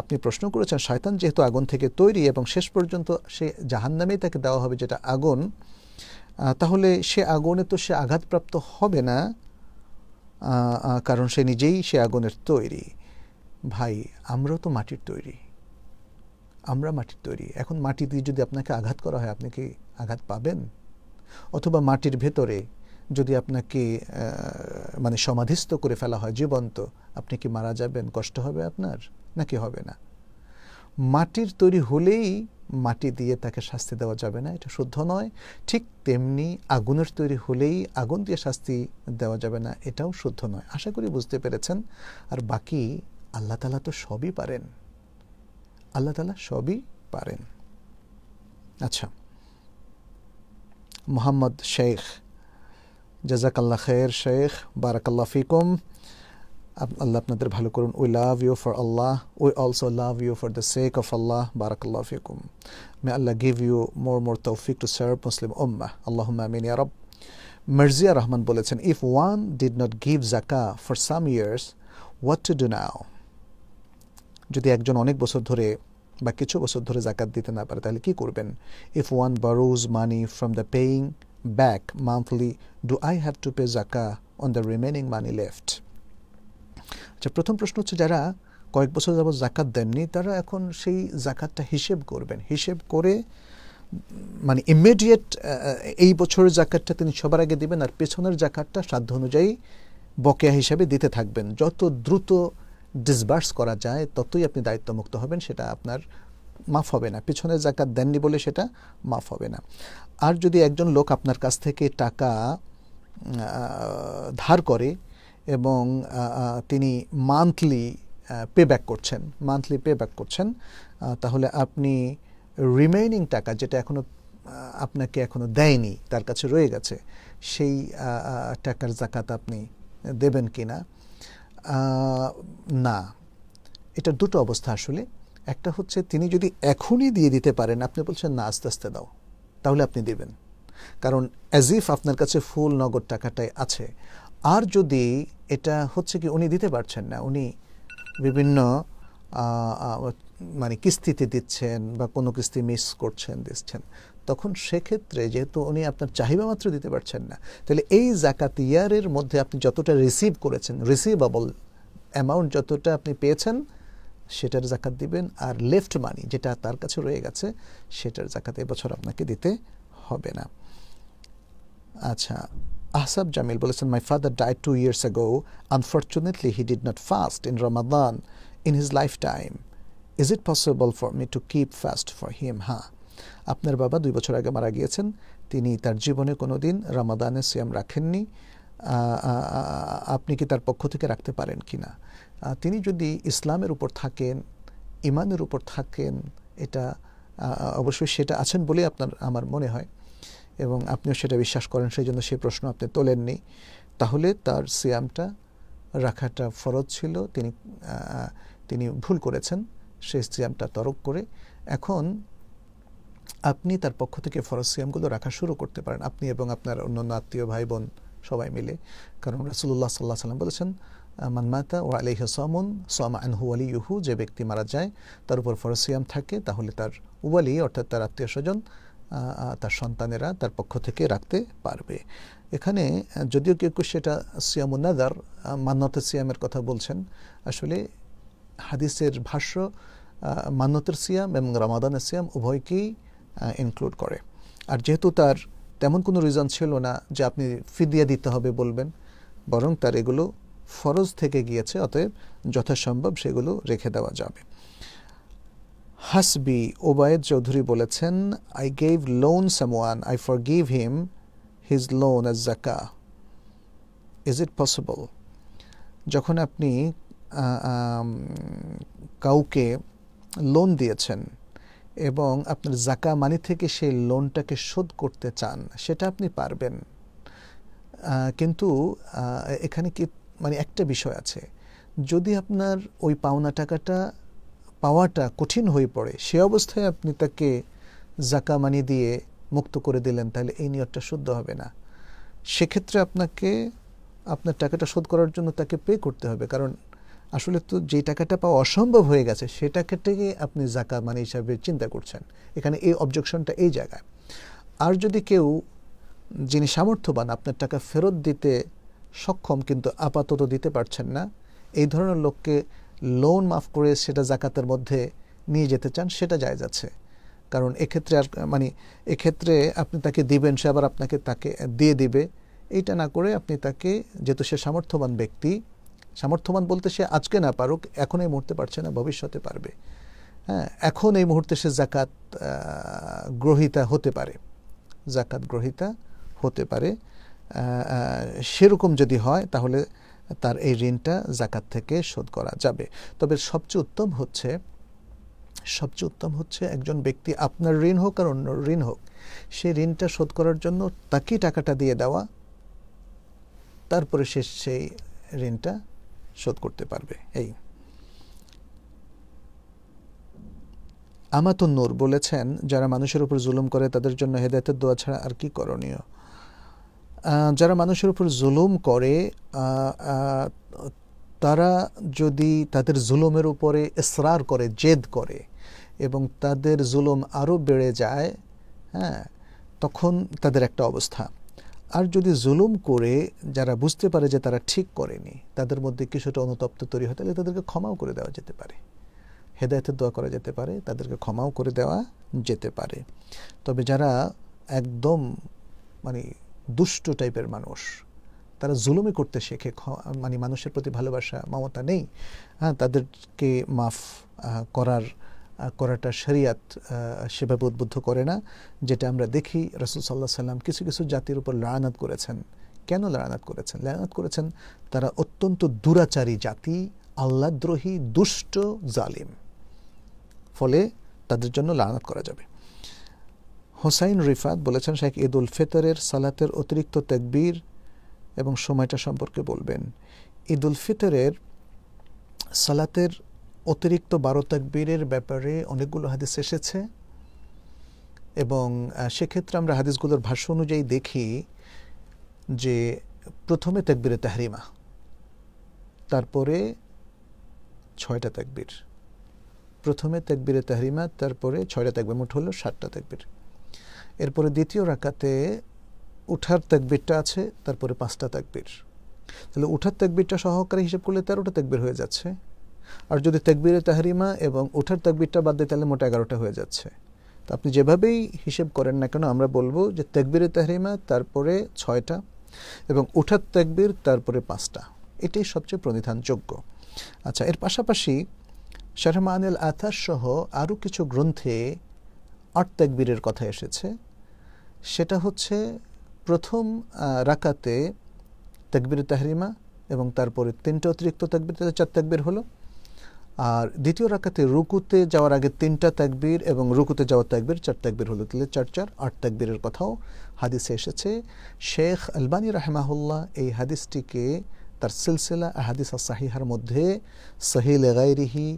আপনি প্রশ্ন করেছেন, শয়তান যেহেতু আগুন থেকে তৈরি এবং শেষ পর্যন্ত সে জাহান্নামেই তাকে দেওয়া হবে যেটা আগুন তাহলে সে আগুনে তো সে আঘাতপ্রাপ্ত হবে না কারণ সে নিজেই সে আগুনের তৈরি। ভাই, আমরাও তো মাটির তৈরি। আমরা মাটির তৈরি। এখন মাটি দিয়ে যদি আপনাকে আঘাত করা হয়, আপনি কি আঘাত পাবেন? অথবা মাটির ভেতরে যদি আপনাকে মানে সমাধিস্থ করে ফেলা হয় জীবন্ত, আপনি কি মারা যাবেন? কষ্ট হবে আপনার? নাকি হবে না? মাটির তৈরি হলেই মাটি দিয়ে তাকে শাস্তি দেওয়া যাবে না, এটা শুদ্ধ নয়। ঠিক তেমনি আগুনের তৈরি হলেই আগুন দিয়ে শাস্তি দেওয়া যাবে না, এটাও শুদ্ধ নয়। আশা করি বুঝতে পেরেছেন। আর বাকি আল্লাহ তালা তো সবই পারেন। আল্লাহ তালা সবই পারেন। আচ্ছা। মোহাম্মদ শেখ জাজাকাল্লা খের শেখ বারাকাল্লা ফিকুম। আল্লাহ আপনাদের ভালো করুন। We love you for Allah we also love you for the sake of Allah বারাকাল্লাহ ফিকুম may Allah give you more more তৌফিক টু সার্ভ মুসলিম উম্মা আল্লাহ আমিন ইয়ারব মার্জিয়া রহমান বলেছেন if one did not give Zaka for some years what to do now যদি একজন অনেক বছর ধরে বা কিছু বছর ধরে জাকাত দিতে না পারে, তাহলে কি করবেন? If one borrows money from the paying back monthly do I have to pay Zaka on the remaining money left আচ্ছা প্রথম প্রশ্ন হচ্ছে যারা কয়েক বছর যাবত জাকাত দেননি, তারা এখন সেই জাকাতটা হিসেব করবেন। হিসেব করে মানে ইমিডিয়েট এই বছরের জাকাতটা তিনি সবার আগে দিবেন আর পেছনের জাকাতটা সাধ্য অনুযায়ী বকেয়া হিসাবে দিতে থাকবেন। যত দ্রুত ডিসবার্স করা যায়, ততই আপনি দায়িত্বমুক্ত হবেন, সেটা আপনার মাফ হবে না। পিছনে জাকাত দেননি বলে সেটা মাফ হবে না। আর যদি একজন লোক আপনার কাছ থেকে টাকা ধার করে এবং তিনি মান্থলি পে ব্যাক করছেন। মান্থলি পে ব্যাক করছেন তাহলে আপনি রিমেইনিং টাকা যেটা এখনও আপনাকে এখনও দেয়নি, তার কাছে রয়ে গেছে, সেই টাকার জাকাত আপনি দেবেন কি না না। এটা দুটো অবস্থা আসলে। একটা হচ্ছে তিনি যদি এখনই দিয়ে দিতে পারেন, আপনি বলছেন, না, আস্তে আস্তে দাও। তাহলে আপনি দেবেন। কারণ অ্যাজ ইফ আপনার কাছে ফুল নগদ টাকাটাই আছে। আর যদি এটা হচ্ছে কি উনি দিতে পারছেন না, উনি বিভিন্ন মানে কিস্তিতে দিচ্ছেন বা কোনো কিস্তি মিস করছেন, দিচ্ছেন, তখন সেক্ষেত্রে যেহেতু উনি আপনার চাহিদা মাত্র দিতে পারছেন না, তাহলে এই জাকাত ইয়ারের মধ্যে আপনি যতটা রিসিভ করেছেন রিসিভেবল অ্যামাউন্ট যতটা আপনি পেয়েছেন, সেটার জাকাত দিবেন, আর লেফট মানি যেটা তার কাছে রয়ে গেছে, সেটার জাকাত এবছর আপনাকে দিতে হবে না। আচ্ছা আহসাব জামিল বলেছেন my father died two years ago unfortunately he did not fast in Ramadan in his lifetime is it possible for me to keep fast for him হ্যাঁ আপনার বাবা দুই বছর আগে মারা গিয়েছেন। তিনি তার জীবনে কোনো দিন রামাদানের সিয়াম রাখেননি আপনি কি তার পক্ষ থেকে রাখতে পারেন কি না? তিনি যদি ইসলামের উপর থাকেন ইমানের উপর থাকেন, এটা অবশ্যই সেটা আছেন বলে আপনার, আমার মনে হয়। এবং আপনিও সেটা বিশ্বাস করেন, সেই জন্য সেই প্রশ্ন আপনি তোলেননি। তাহলে তার সিয়ামটা রাখাটা ফরজ ছিল, তিনি তিনি ভুল করেছেন সেই সিয়ামটা তরক করে। এখন আপনি তার পক্ষ থেকে ফরজ সিয়ামগুলো রাখা শুরু করতে পারেন, আপনি এবং আপনার অন্যান্য আত্মীয় ভাই বোন সবাই মিলে। কারণ রাসুল্লাহ সাল্লাহ সাল্লাম বলেছেন মানমাতা ও আলিহ সামুন সোয়ামা আনহু আলী ইহু যে ব্যক্তি মারা যায়, তার উপর ফরজ সিয়াম থাকে, তাহলে তার উবালি অর্থাৎ তার আত্মীয় স্বজন তার সন্তানেরা তার পক্ষ থেকে রাখতে পারবে। এখানে, যদিও কেউ কেউ সেটা সিয়ামুন্নাদার মান্যতের সিয়ামের কথা বলছেন, আসলে হাদিসের ভাষ্য মান্যতের সিয়াম এবং রামাদানের সিয়াম উভয়কেই ইনক্লুড করে। আর যেহেতু তার তেমন কোনো রিজন ছিল না যে আপনি ফিদিয়া দিতে হবে বলবেন, বরং তার এগুলো ফরজ থেকে গিয়েছে, অতএব যথাসম্ভব সেগুলো রেখে দেওয়া যাবে। হাসবি ওবায়দ চৌধুরী বলেছেন I gave loan someone I for give him his loan as Zaka is it possible যখন আপনি কাউকে লোন দিয়েছেন এবং আপনার জাকা মানি থেকে সেই লোনটাকে শোধ করতে চান, সেটা আপনি পারবেন। কিন্তু এখানে কি মানে একটা বিষয় আছে। যদি আপনার ওই পাওনা টাকাটা পাওয়াটা কঠিন হয়ে পড়ে, সে অবস্থায় আপনি তাকে জাকা মানি দিয়ে মুক্ত করে দিলেন, তাহলে এই নিয়তটা শুদ্ধ হবে না। সেক্ষেত্রে আপনাকে, আপনার টাকাটা শোধ করার জন্য তাকে পে করতে হবে, কারণ আসলে তো যে টাকাটা পাওয়া অসম্ভব হয়ে গেছে, সে টাকাটাকে আপনি জাকা মানে হিসাবে চিন্তা করছেন। এখানে এই অবজেকশনটা এই জায়গায়। আর যদি কেউ, যিনি সামর্থ্যবান, আপনার টাকা ফেরত দিতে সক্ষম, কিন্তু আপাতত দিতে পারছেন না, এই ধরনের লোককে লোন মাফ করে সেটা জাকাতের মধ্যে নিয়ে যেতে চান, সেটা যায় যাচ্ছে কারণ এক্ষেত্রে আর মানে এক্ষেত্রে আপনি তাকে দিবেন, সে আবার আপনাকে তাকে দিয়ে দিবে। এইটা না করে আপনি তাকে, যেহেতু সে সামর্থ্যবান ব্যক্তি, সামর্থ্যবান বলতে সে আজকে না পারুক, এখন এই মুহূর্তে পারছে না, ভবিষ্যতে পারবে। হ্যাঁ এখন এই মুহূর্তে সে জাকাত গ্রহিতা হতে পারে। জাকাত গ্রহিতা হতে পারে। সেরকম যদি হয়, তাহলে তার এই ঋণটা জাকাত থেকে শোধ করা যাবে। তবে সবচেয়ে উত্তম হচ্ছে, সবচেয়ে উত্তম হচ্ছে একজন ব্যক্তি আপনার ঋণ হোক আর অন্য ঋণ হোক, সে ঋণটা শোধ করার জন্য তাকেই টাকাটা দিয়ে দেওয়া, তারপরে সে সেই ঋণটা শোধ করতে পারবে। এই। আমাতুন নূর বলেছেন, যারা মানুষের উপর জুলুম করে তাদের জন্য হেদায়তের দোয়া ছাড়া আর কি করণীয়? যারা মানুষের উপর জুলুম করে তারা যদি তাদের জুলুমের উপরে ইসরার করে, জেদ করে এবং তাদের জুলুম আরও বেড়ে যায় হ্যাঁ তখন তাদের একটা অবস্থা। আর যদি জুলুম করে, যারা বুঝতে পারে যে তারা ঠিক করেনি, তাদের মধ্যে কিছুটা অনুতপ্ত তৈরি হয়, তাহলে তাদেরকে ক্ষমাও করে দেওয়া যেতে পারে। হেদায়তের দোয়া করা যেতে পারে, তাদেরকে ক্ষমাও করে দেওয়া যেতে পারে। তবে যারা একদম মানে দুষ্ট টাইপের মানুষ। তারা জুলুমি করতে শেখে মানে মানুষের প্রতি ভালোবাসা, মমতা নেই। হ্যাঁ তাদেরকে মাফ করার করাটা শরিয়াত সেভাবে উদ্বুদ্ধ করে না। যেটা আমরা দেখি, রসুল সাল্লাহ সাল্লাম কিছু কিছু জাতির উপর লায়নাত করেছেন। কেন লায়নাত করেছেন? লায়নাত করেছেন, তারা অত্যন্ত দুরাচারী জাতি আল্লাদ্রোহী দুষ্ট, জালিম। ফলে তাদের জন্য লায়নাত করা যাবে। হোসাইন রিফাত বলেছেন শেখ ঈদ উল ফিতরের সালাতের অতিরিক্ত তেকবীর এবং সময়টা সম্পর্কে বলবেন। ঈদ উল ফিতরের সালাতের অতিরিক্ত বারো তাকবীরের ব্যাপারে অনেকগুলো হাদিস এসেছে এবং সেক্ষেত্রে আমরা হাদিসগুলোর ভাষ্য অনুযায়ী দেখি যে প্রথমে তাকবীরে তাহরিমা, তারপরে ছয়টা তাকবীর। প্রথমে তাকবীরে তাহরিমা, তারপরে ছয়টা তাকবির, মোট হলো সাতটা তাকবীর। এরপরে দ্বিতীয় রাকাতে উঠার তাকবিরটা আছে, তারপরে পাঁচটা তাকবির। তাহলে উঠার তাকবিরটা সহকারে হিসেব করলে তেরোটা তাকবির হয়ে যাচ্ছে। আর যদি তাকবিরে তাহরিমা এবং উঠার তাকবিরটা বাদ দেয়, তাহলে মোট এগারোটা হয়ে যাচ্ছে। তো আপনি যেভাবেই হিসেব করেন না কেন, আমরা বলব যে তাকবিরে তাহরিমা, তারপরে ছয়টা এবং উঠার তাকবির, তারপরে পাঁচটা। এটাই সবচেয়ে প্রণিধানযোগ্য। আচ্ছা এর পাশাপাশি শাহমানুল আথার সহ আরও কিছু গ্রন্থে আট তাকবীরের কথা এসেছে। সেটা হচ্ছে প্রথম রাকাতে তাকবির তাহরিমা এবং তারপরে তিনটা অতিরিক্ত তাকবির, তাহলে চার তাকবির হলো। আর দ্বিতীয় রাকাতে রুকুতে যাওয়ার আগে তিনটা তাকবির এবং রুকুতে যাওয়ার তাকবির, চার তাকবির হলো। তাহলে চার চার, আট তাকবিরের কথাও হাদিসে এসেছে। শেখ আলবানী রাহমাহুল্লাহ এই হাদিসটিকে তার সিলসিলা হাদিস সাহিহার মধ্যে সহি লেগাইরিহি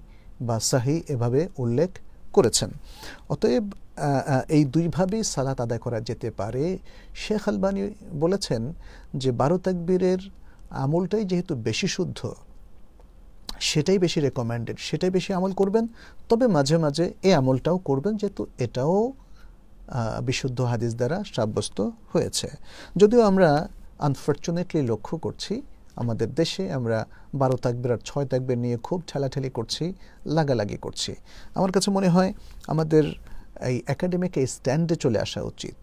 বা সাহি এভাবে উল্লেখ করেছেন। অতএব এই দুইভাবেই সালাত আদায় করা যেতে পারে। শেখ আলবানি বলেছেন যে, বারো তাকবীরের আমলটাই যেহেতু বেশি শুদ্ধ, সেটাই বেশি রেকমেন্ডেড সেটাই বেশি আমল করবেন, তবে মাঝে মাঝে এই আমলটাও করবেন যেহেতু এটাও বিশুদ্ধ হাদিস দ্বারা সাব্যস্ত হয়েছে। যদিও আমরা আনফর্চুনেটলি লক্ষ্য করছি আমাদের দেশে আমরা বারো তাকবের আর ছয় তাকবের নিয়ে খুব ঠেলাঠেলি করছি, লাগালাগি করছি। আমার কাছে মনে হয় আমাদের এই একাডেমিক এই স্ট্যান্ডে চলে আসা উচিত।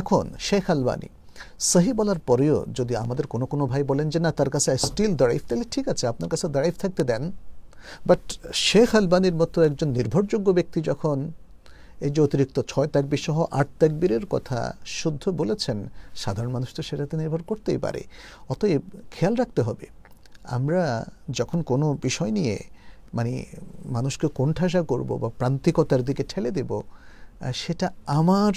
এখন শেখ আলবানি, সহি বলার পরেও যদি আমাদের কোনো কোনো ভাই বলেন যে, না, তার কাছে স্টিল দাঁড়াইফ তাহলে ঠিক আছে, আপনার কাছে দাঁড়াইফ থাকতে দেন। বাট শেখ আলবানির মতো একজন নির্ভরযোগ্য ব্যক্তি যখন এই যে অতিরিক্ত ছয় তাকবির সহ আট তাকবীরের কথা শুদ্ধ বলেছেন, সাধারণ মানুষ তো সেটাতে নির্ভর করতেই পারে। অতএব খেয়াল রাখতে হবে, আমরা যখন কোনো বিষয় নিয়ে মানে মানুষকে কোণঠাসা করব বা প্রান্তিকতার দিকে ঠেলে দেব, সেটা আমার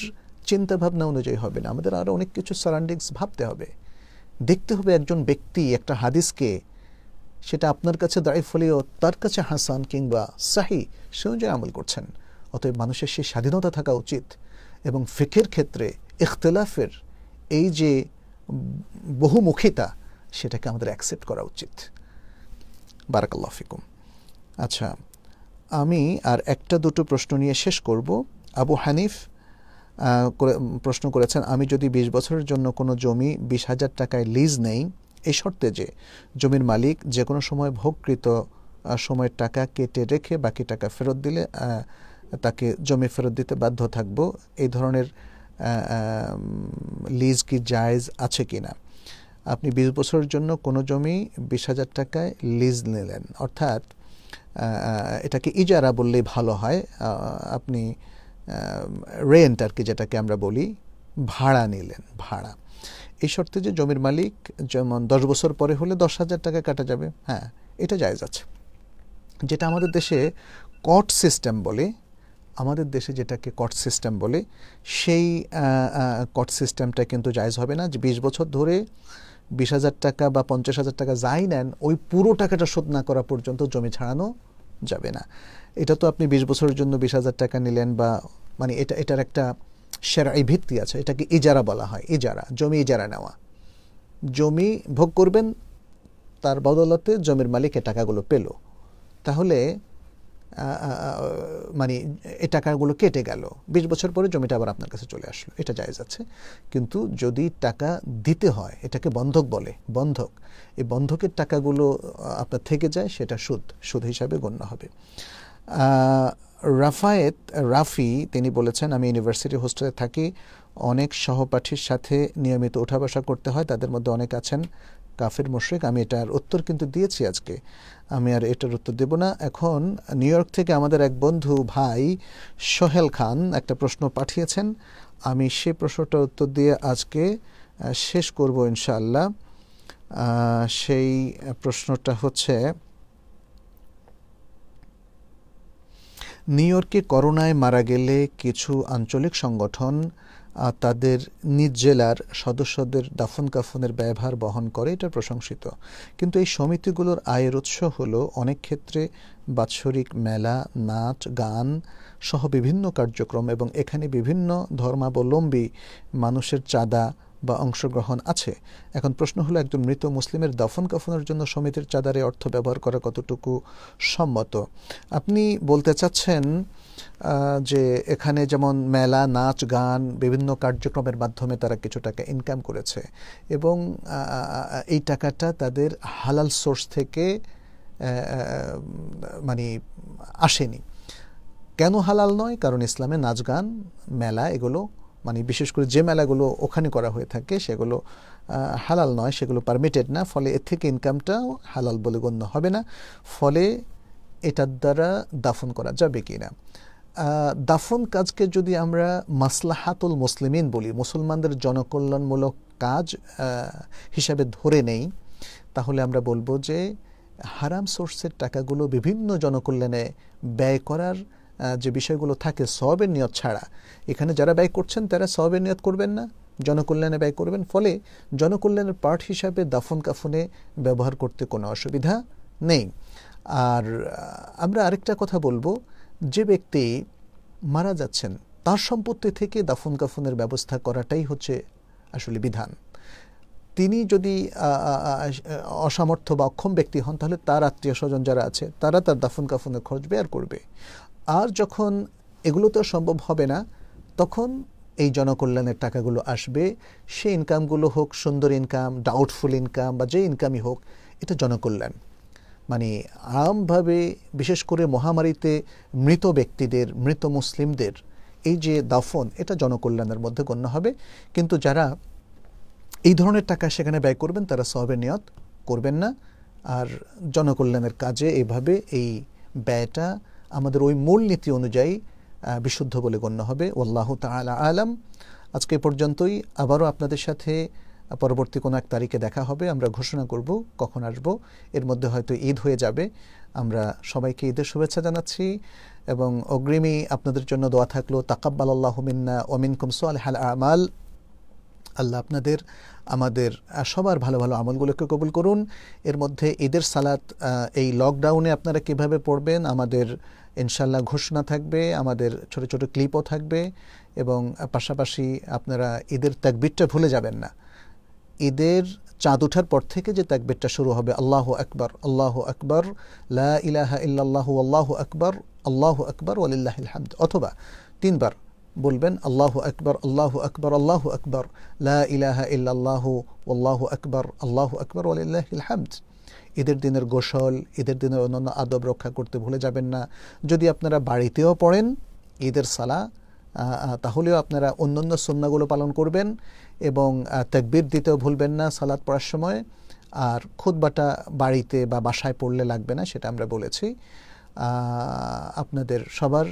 চিন্তা ভাবনা অনুযায়ী হবে না। আমাদের আরও অনেক কিছু সারাউন্ডিংস ভাবতে হবে। দেখতে হবে একজন ব্যক্তি, একটা হাদিসকে, সেটা আপনার কাছে দাঁড়িয়ে ফলেও তার কাছে হাসান কিংবা সাহি সে অনুযায়ী আমল করছেন। অতএব মানুষের সেই স্বাধীনতা থাকা উচিত এবং ফিকের ক্ষেত্রে ইখতলাফের এই যে বহুমুখিতা, সেটাকে আমাদের অ্যাকসেপ্ট করা উচিত। বারাকাল্লাহ ফিকুম। আচ্ছা আমি আর একটা দুটো প্রশ্ন নিয়ে শেষ করব। আবু হানিফ প্রশ্ন করেছেন, আমি যদি বিশ বছরের জন্য কোনো জমি বিশ হাজার টাকায় লিজ নেই, এই শর্তে যে জমির মালিক যে কোনো সময় ভোগকৃত সময়ের টাকা কেটে রেখে বাকি টাকা ফেরত দিলে তাকে জমি ফেরত দিতে বাধ্য থাকব। এই ধরনের লিজ কি জায়জ আছে কি না? আপনি বিশ বছরের জন্য কোনো জমি বিশ হাজার টাকায় লিজ নিলেন। অর্থাৎ এটাকে ইজারা বললেই ভালো হয়। আপনি রেন্ট আর কি যেটাকে আমরা বলি, ভাড়া নিলেন, ভাড়া। এই শর্তে যে জমির মালিক যেমন দশ বছর পরে হলে দশ হাজার টাকা কাটা যাবে হ্যাঁ এটা জায়জ আছে। যেটা আমাদের দেশে কট সিস্টেম বলে আমাদের দেশে যেটাকে কট সিস্টেম বলে, সেই কট সিস্টেমটা কিন্তু জায়জ হবে না। যে বিশ বছর ধরে বিশ হাজার টাকা বা পঞ্চাশ হাজার টাকা যাই নেন, ওই পুরো টাকাটা শোধ না করা পর্যন্ত জমি ছাড়ানো যাবে না। এটা তো আপনি বিশ বছরের জন্য বিশ হাজার টাকা নিলেন বা মানে এটা, এটার একটা সেরাই ভিত্তি আছে। এটাকে ইজারা বলা হয়, ইজারা, জমি ইজারা নেওয়া। জমি ভোগ করবেন, তার বদলতে জমির মালিক এ টাকাগুলো পেল। তাহলে মানে এ টাকাগুলো কেটে গেল। বিশ বছর পরে জমিটা আবার আপনার কাছে চলে আসলো। এটা জায়জ আছে। কিন্তু যদি টাকা দিতে হয়, এটাকে বন্ধক বলে, বন্ধক, এই বন্ধকের টাকাগুলো আপনার থেকে যায়, সেটা সুদ সুদ হিসাবে গণ্য হবে। রাফায়েত রাফি, তিনি বলেছেন, আমি ইউনিভার্সিটি হোস্টেলে থাকি, অনেক সহপাঠীর সাথে নিয়মিত ওঠা বসা করতে হয়, তাদের মধ্যে অনেক আছেন কাফের মুশ্রিক। আমি এটার উত্তর কিন্তু দিয়েছি আজকে। আমি আর এটার উত্তর দেব না। এখন নিউ ইয়র্ক থেকে আমাদের এক বন্ধু ভাই সোহেল খান একটা প্রশ্ন পাঠিয়েছেন। আমি সে প্রশ্নটার উত্তর দিয়ে আজকে শেষ করব ইনশাআল্লাহ। সেই প্রশ্নটা হচ্ছে নিউ ইয়র্কে করোনায় মারা গেলে কিছু আঞ্চলিক সংগঠন তাদের নিজ জেলার সদস্যদের দাফন কাফনের ব্যয়ভার বহন করে, এটা প্রশংসিত। কিন্তু এই সমিতিগুলোর আয়ের উৎস হলো অনেক ক্ষেত্রে বাৎসরিক মেলা, নাচ, গান সহ বিভিন্ন কার্যক্রম এবং এখানে বিভিন্ন ধর্মাবলম্বী মানুষের চাঁদা বা অংশগ্রহণ আছে। এখন প্রশ্ন হলো, একজন মৃত মুসলিমের দফন কাফনের জন্য সমিতির চাঁদারে অর্থ ব্যবহার করা কতটুকু সম্মত? আপনি বলতে চাচ্ছেন যে এখানে যেমন মেলা, নাচ, গান, বিভিন্ন কার্যক্রমের মাধ্যমে তারা কিছু টাকা ইনকাম করেছে এবং এই টাকাটা তাদের হালাল সোর্স থেকে মানে আসেনি। কেন হালাল নয়? কারণ ইসলামে নাচ, গান, মেলা এগুলো মানে বিশেষ করে যে মেলাগুলো ওখানে করা হয়ে থাকে সেগুলো হালাল নয়, সেগুলো পারমিটেড না, ফলে এর থেকে ইনকামটাও হালাল বলে গণ্য হবে না, ফলে এটার দ্বারা দাফন করা যাবে কি না দাফন কাজকে যদি আমরা মাসলাহাতুল মুসলিমিন বলি, মুসলমানদের জনকল্যাণমূলক কাজ হিসাবে ধরে নেই, তাহলে আমরা বলব যে হারাম সোর্সের টাকাগুলো বিভিন্ন জনকল্যাণে ব্যয় করার যে বিষয়গুলো থাকে সবের নিয়ত ছাড়া, এখানে যারা ব্যয় করছেন তারা সবের নিয়ত করবেন না, জনকল্যাণে ব্যয় করবেন, ফলে জনকল্যাণের পার্ট হিসাবে দাফন কাফনে ব্যবহার করতে কোনো অসুবিধা নেই। আর আমরা আরেকটা কথা বলব যে ব্যক্তি মারা যাচ্ছেন, তার সম্পত্তি থেকে দাফন কাফনের ব্যবস্থা করাটাই হচ্ছে আসলে বিধান। তিনি যদি অসামর্থ্য বা অক্ষম ব্যক্তি হন, তাহলে তার আত্মীয় স্বজন যারা আছে, তারা তার দাফন কাফনের খরচ বের করবে। আর যখন এগুলো তো সম্ভব হবে না, তখন এই জনকল্যাণের টাকাগুলো আসবে। সে ইনকামগুলো হোক, সুন্দর ইনকাম ডাউটফুল ইনকাম বা যে ইনকামই হোক, এটা জনকল্যাণ। মানে আমভাবে বিশেষ করে মহামারীতে মৃত ব্যক্তিদের, মৃত মুসলিমদের, এই যে দাফন, এটা জনকল্যাণের মধ্যে গণ্য হবে। কিন্তু যারা এই ধরনের টাকা সেখানে ব্যয় করবেন, তারা সবের নিয়ত করবেন না। আর জনকল্যাণের কাজে এভাবে এই ব্যয়টা আমাদের ওই মূল নীতি অনুযায়ী বিশুদ্ধ বলে গণ্য হবে। ওল্লাহ তালা আলাম। আজকে পর্যন্তই। আবারও আপনাদের সাথে পরবর্তী কোনো এক তারিখে দেখা হবে, আমরা ঘোষণা করব কখন আসব। এর মধ্যে হয়তো ঈদ হয়ে যাবে। আমরা সবাইকে ঈদের শুভেচ্ছা জানাচ্ছি এবং অগ্রিমী আপনাদের জন্য দোয়া থাকল তাকাব্বাল আল্লাহ মিন্না কুমসু আলহাল আমাল। আল্লাহ আপনাদের, আমাদের সবার ভালো ভালো আমলগুলোকে কবুল করুন। এর মধ্যে ঈদের সালাত এই লকডাউনে আপনারা কীভাবে পড়বেন, আমাদের ইনশাল্লাহ ঘোষণা থাকবে, আমাদের ছোট ছোট ক্লিপও থাকবে এবং পাশাপাশি আপনারা ঈদের তাকবিরটা ভুলে যাবেন না। ঈদের চাঁদ ওঠার পর থেকে যে তাকবিরটা শুরু হবে, আল্লাহ আকবর আল্লাহ আকবর, লা ইলাহা ইল্লাল্লাহ, আল্লাহ আকবর আল্লাহ আকবর ওলিল্লাহ হামদ। অথবা তিনবার বলবেন, আল্লাহ আকবর আল্লাহ আকবর আল্লাহ আকবর, লা ইলাহা ইল্লাল্লাহ, আল্লাহ আকবর আল্লাহ আকবর ওলিল্লাহ হামদ। ঈদের দিনের গোসল ঈদের দিনের অন্যান্য আদব রক্ষা করতে ভুলে যাবেন না। যদি আপনারা বাড়িতেও পড়েন, ঈদের সালা তাহলেও আপনারা অন্যান্য সন্নাগুলো পালন করবেন এবং তকবির দিতেও ভুলবেন না সালাদ পড়ার সময়। আর খুদবাটা বাড়িতে বা বাসায় পড়লে লাগবে না, সেটা আমরা বলেছি। আপনাদের সবার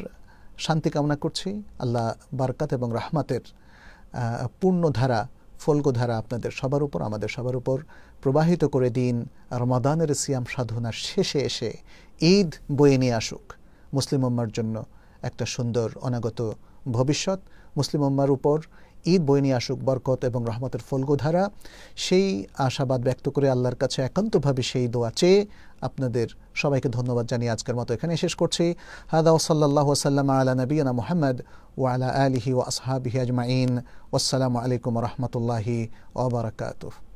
শান্তি কামনা করছি। আল্লাহ বারকাত এবং রাহমাতের পূর্ণধারা, ফলগোধারা আপনাদের সবার উপর, আমাদের সবার উপর প্রবাহিত করে দিন। রমাদানের সিয়াম সাধনার শেষে এসে ঈদ বয়ে নিয়ে আসুক। মুসলিম উম্মার জন্য একটা সুন্দর অনাগত ভবিষ্যৎ, মুসলিম উম্মার উপর ঈদ বই নিয়ে আসুক বরকত এবং রহমতের ফলগোধারা, সেই আশাবাদ ব্যক্ত করে আল্লাহর কাছে একান্তভাবে সেই দোয়া চেয়ে আপনাদের সবাইকে ধন্যবাদ জানিয়ে আজকের মতো এখানে শেষ করছি। হাদা ওসাল্লাহ ওসাল্লাম আলা নবীনা মোহাম্মদ ও আলা আলিহি ও আসহাবিহি ওসালামু আলাইকুম রহমতুল্লাহি ওবরাকাতুহ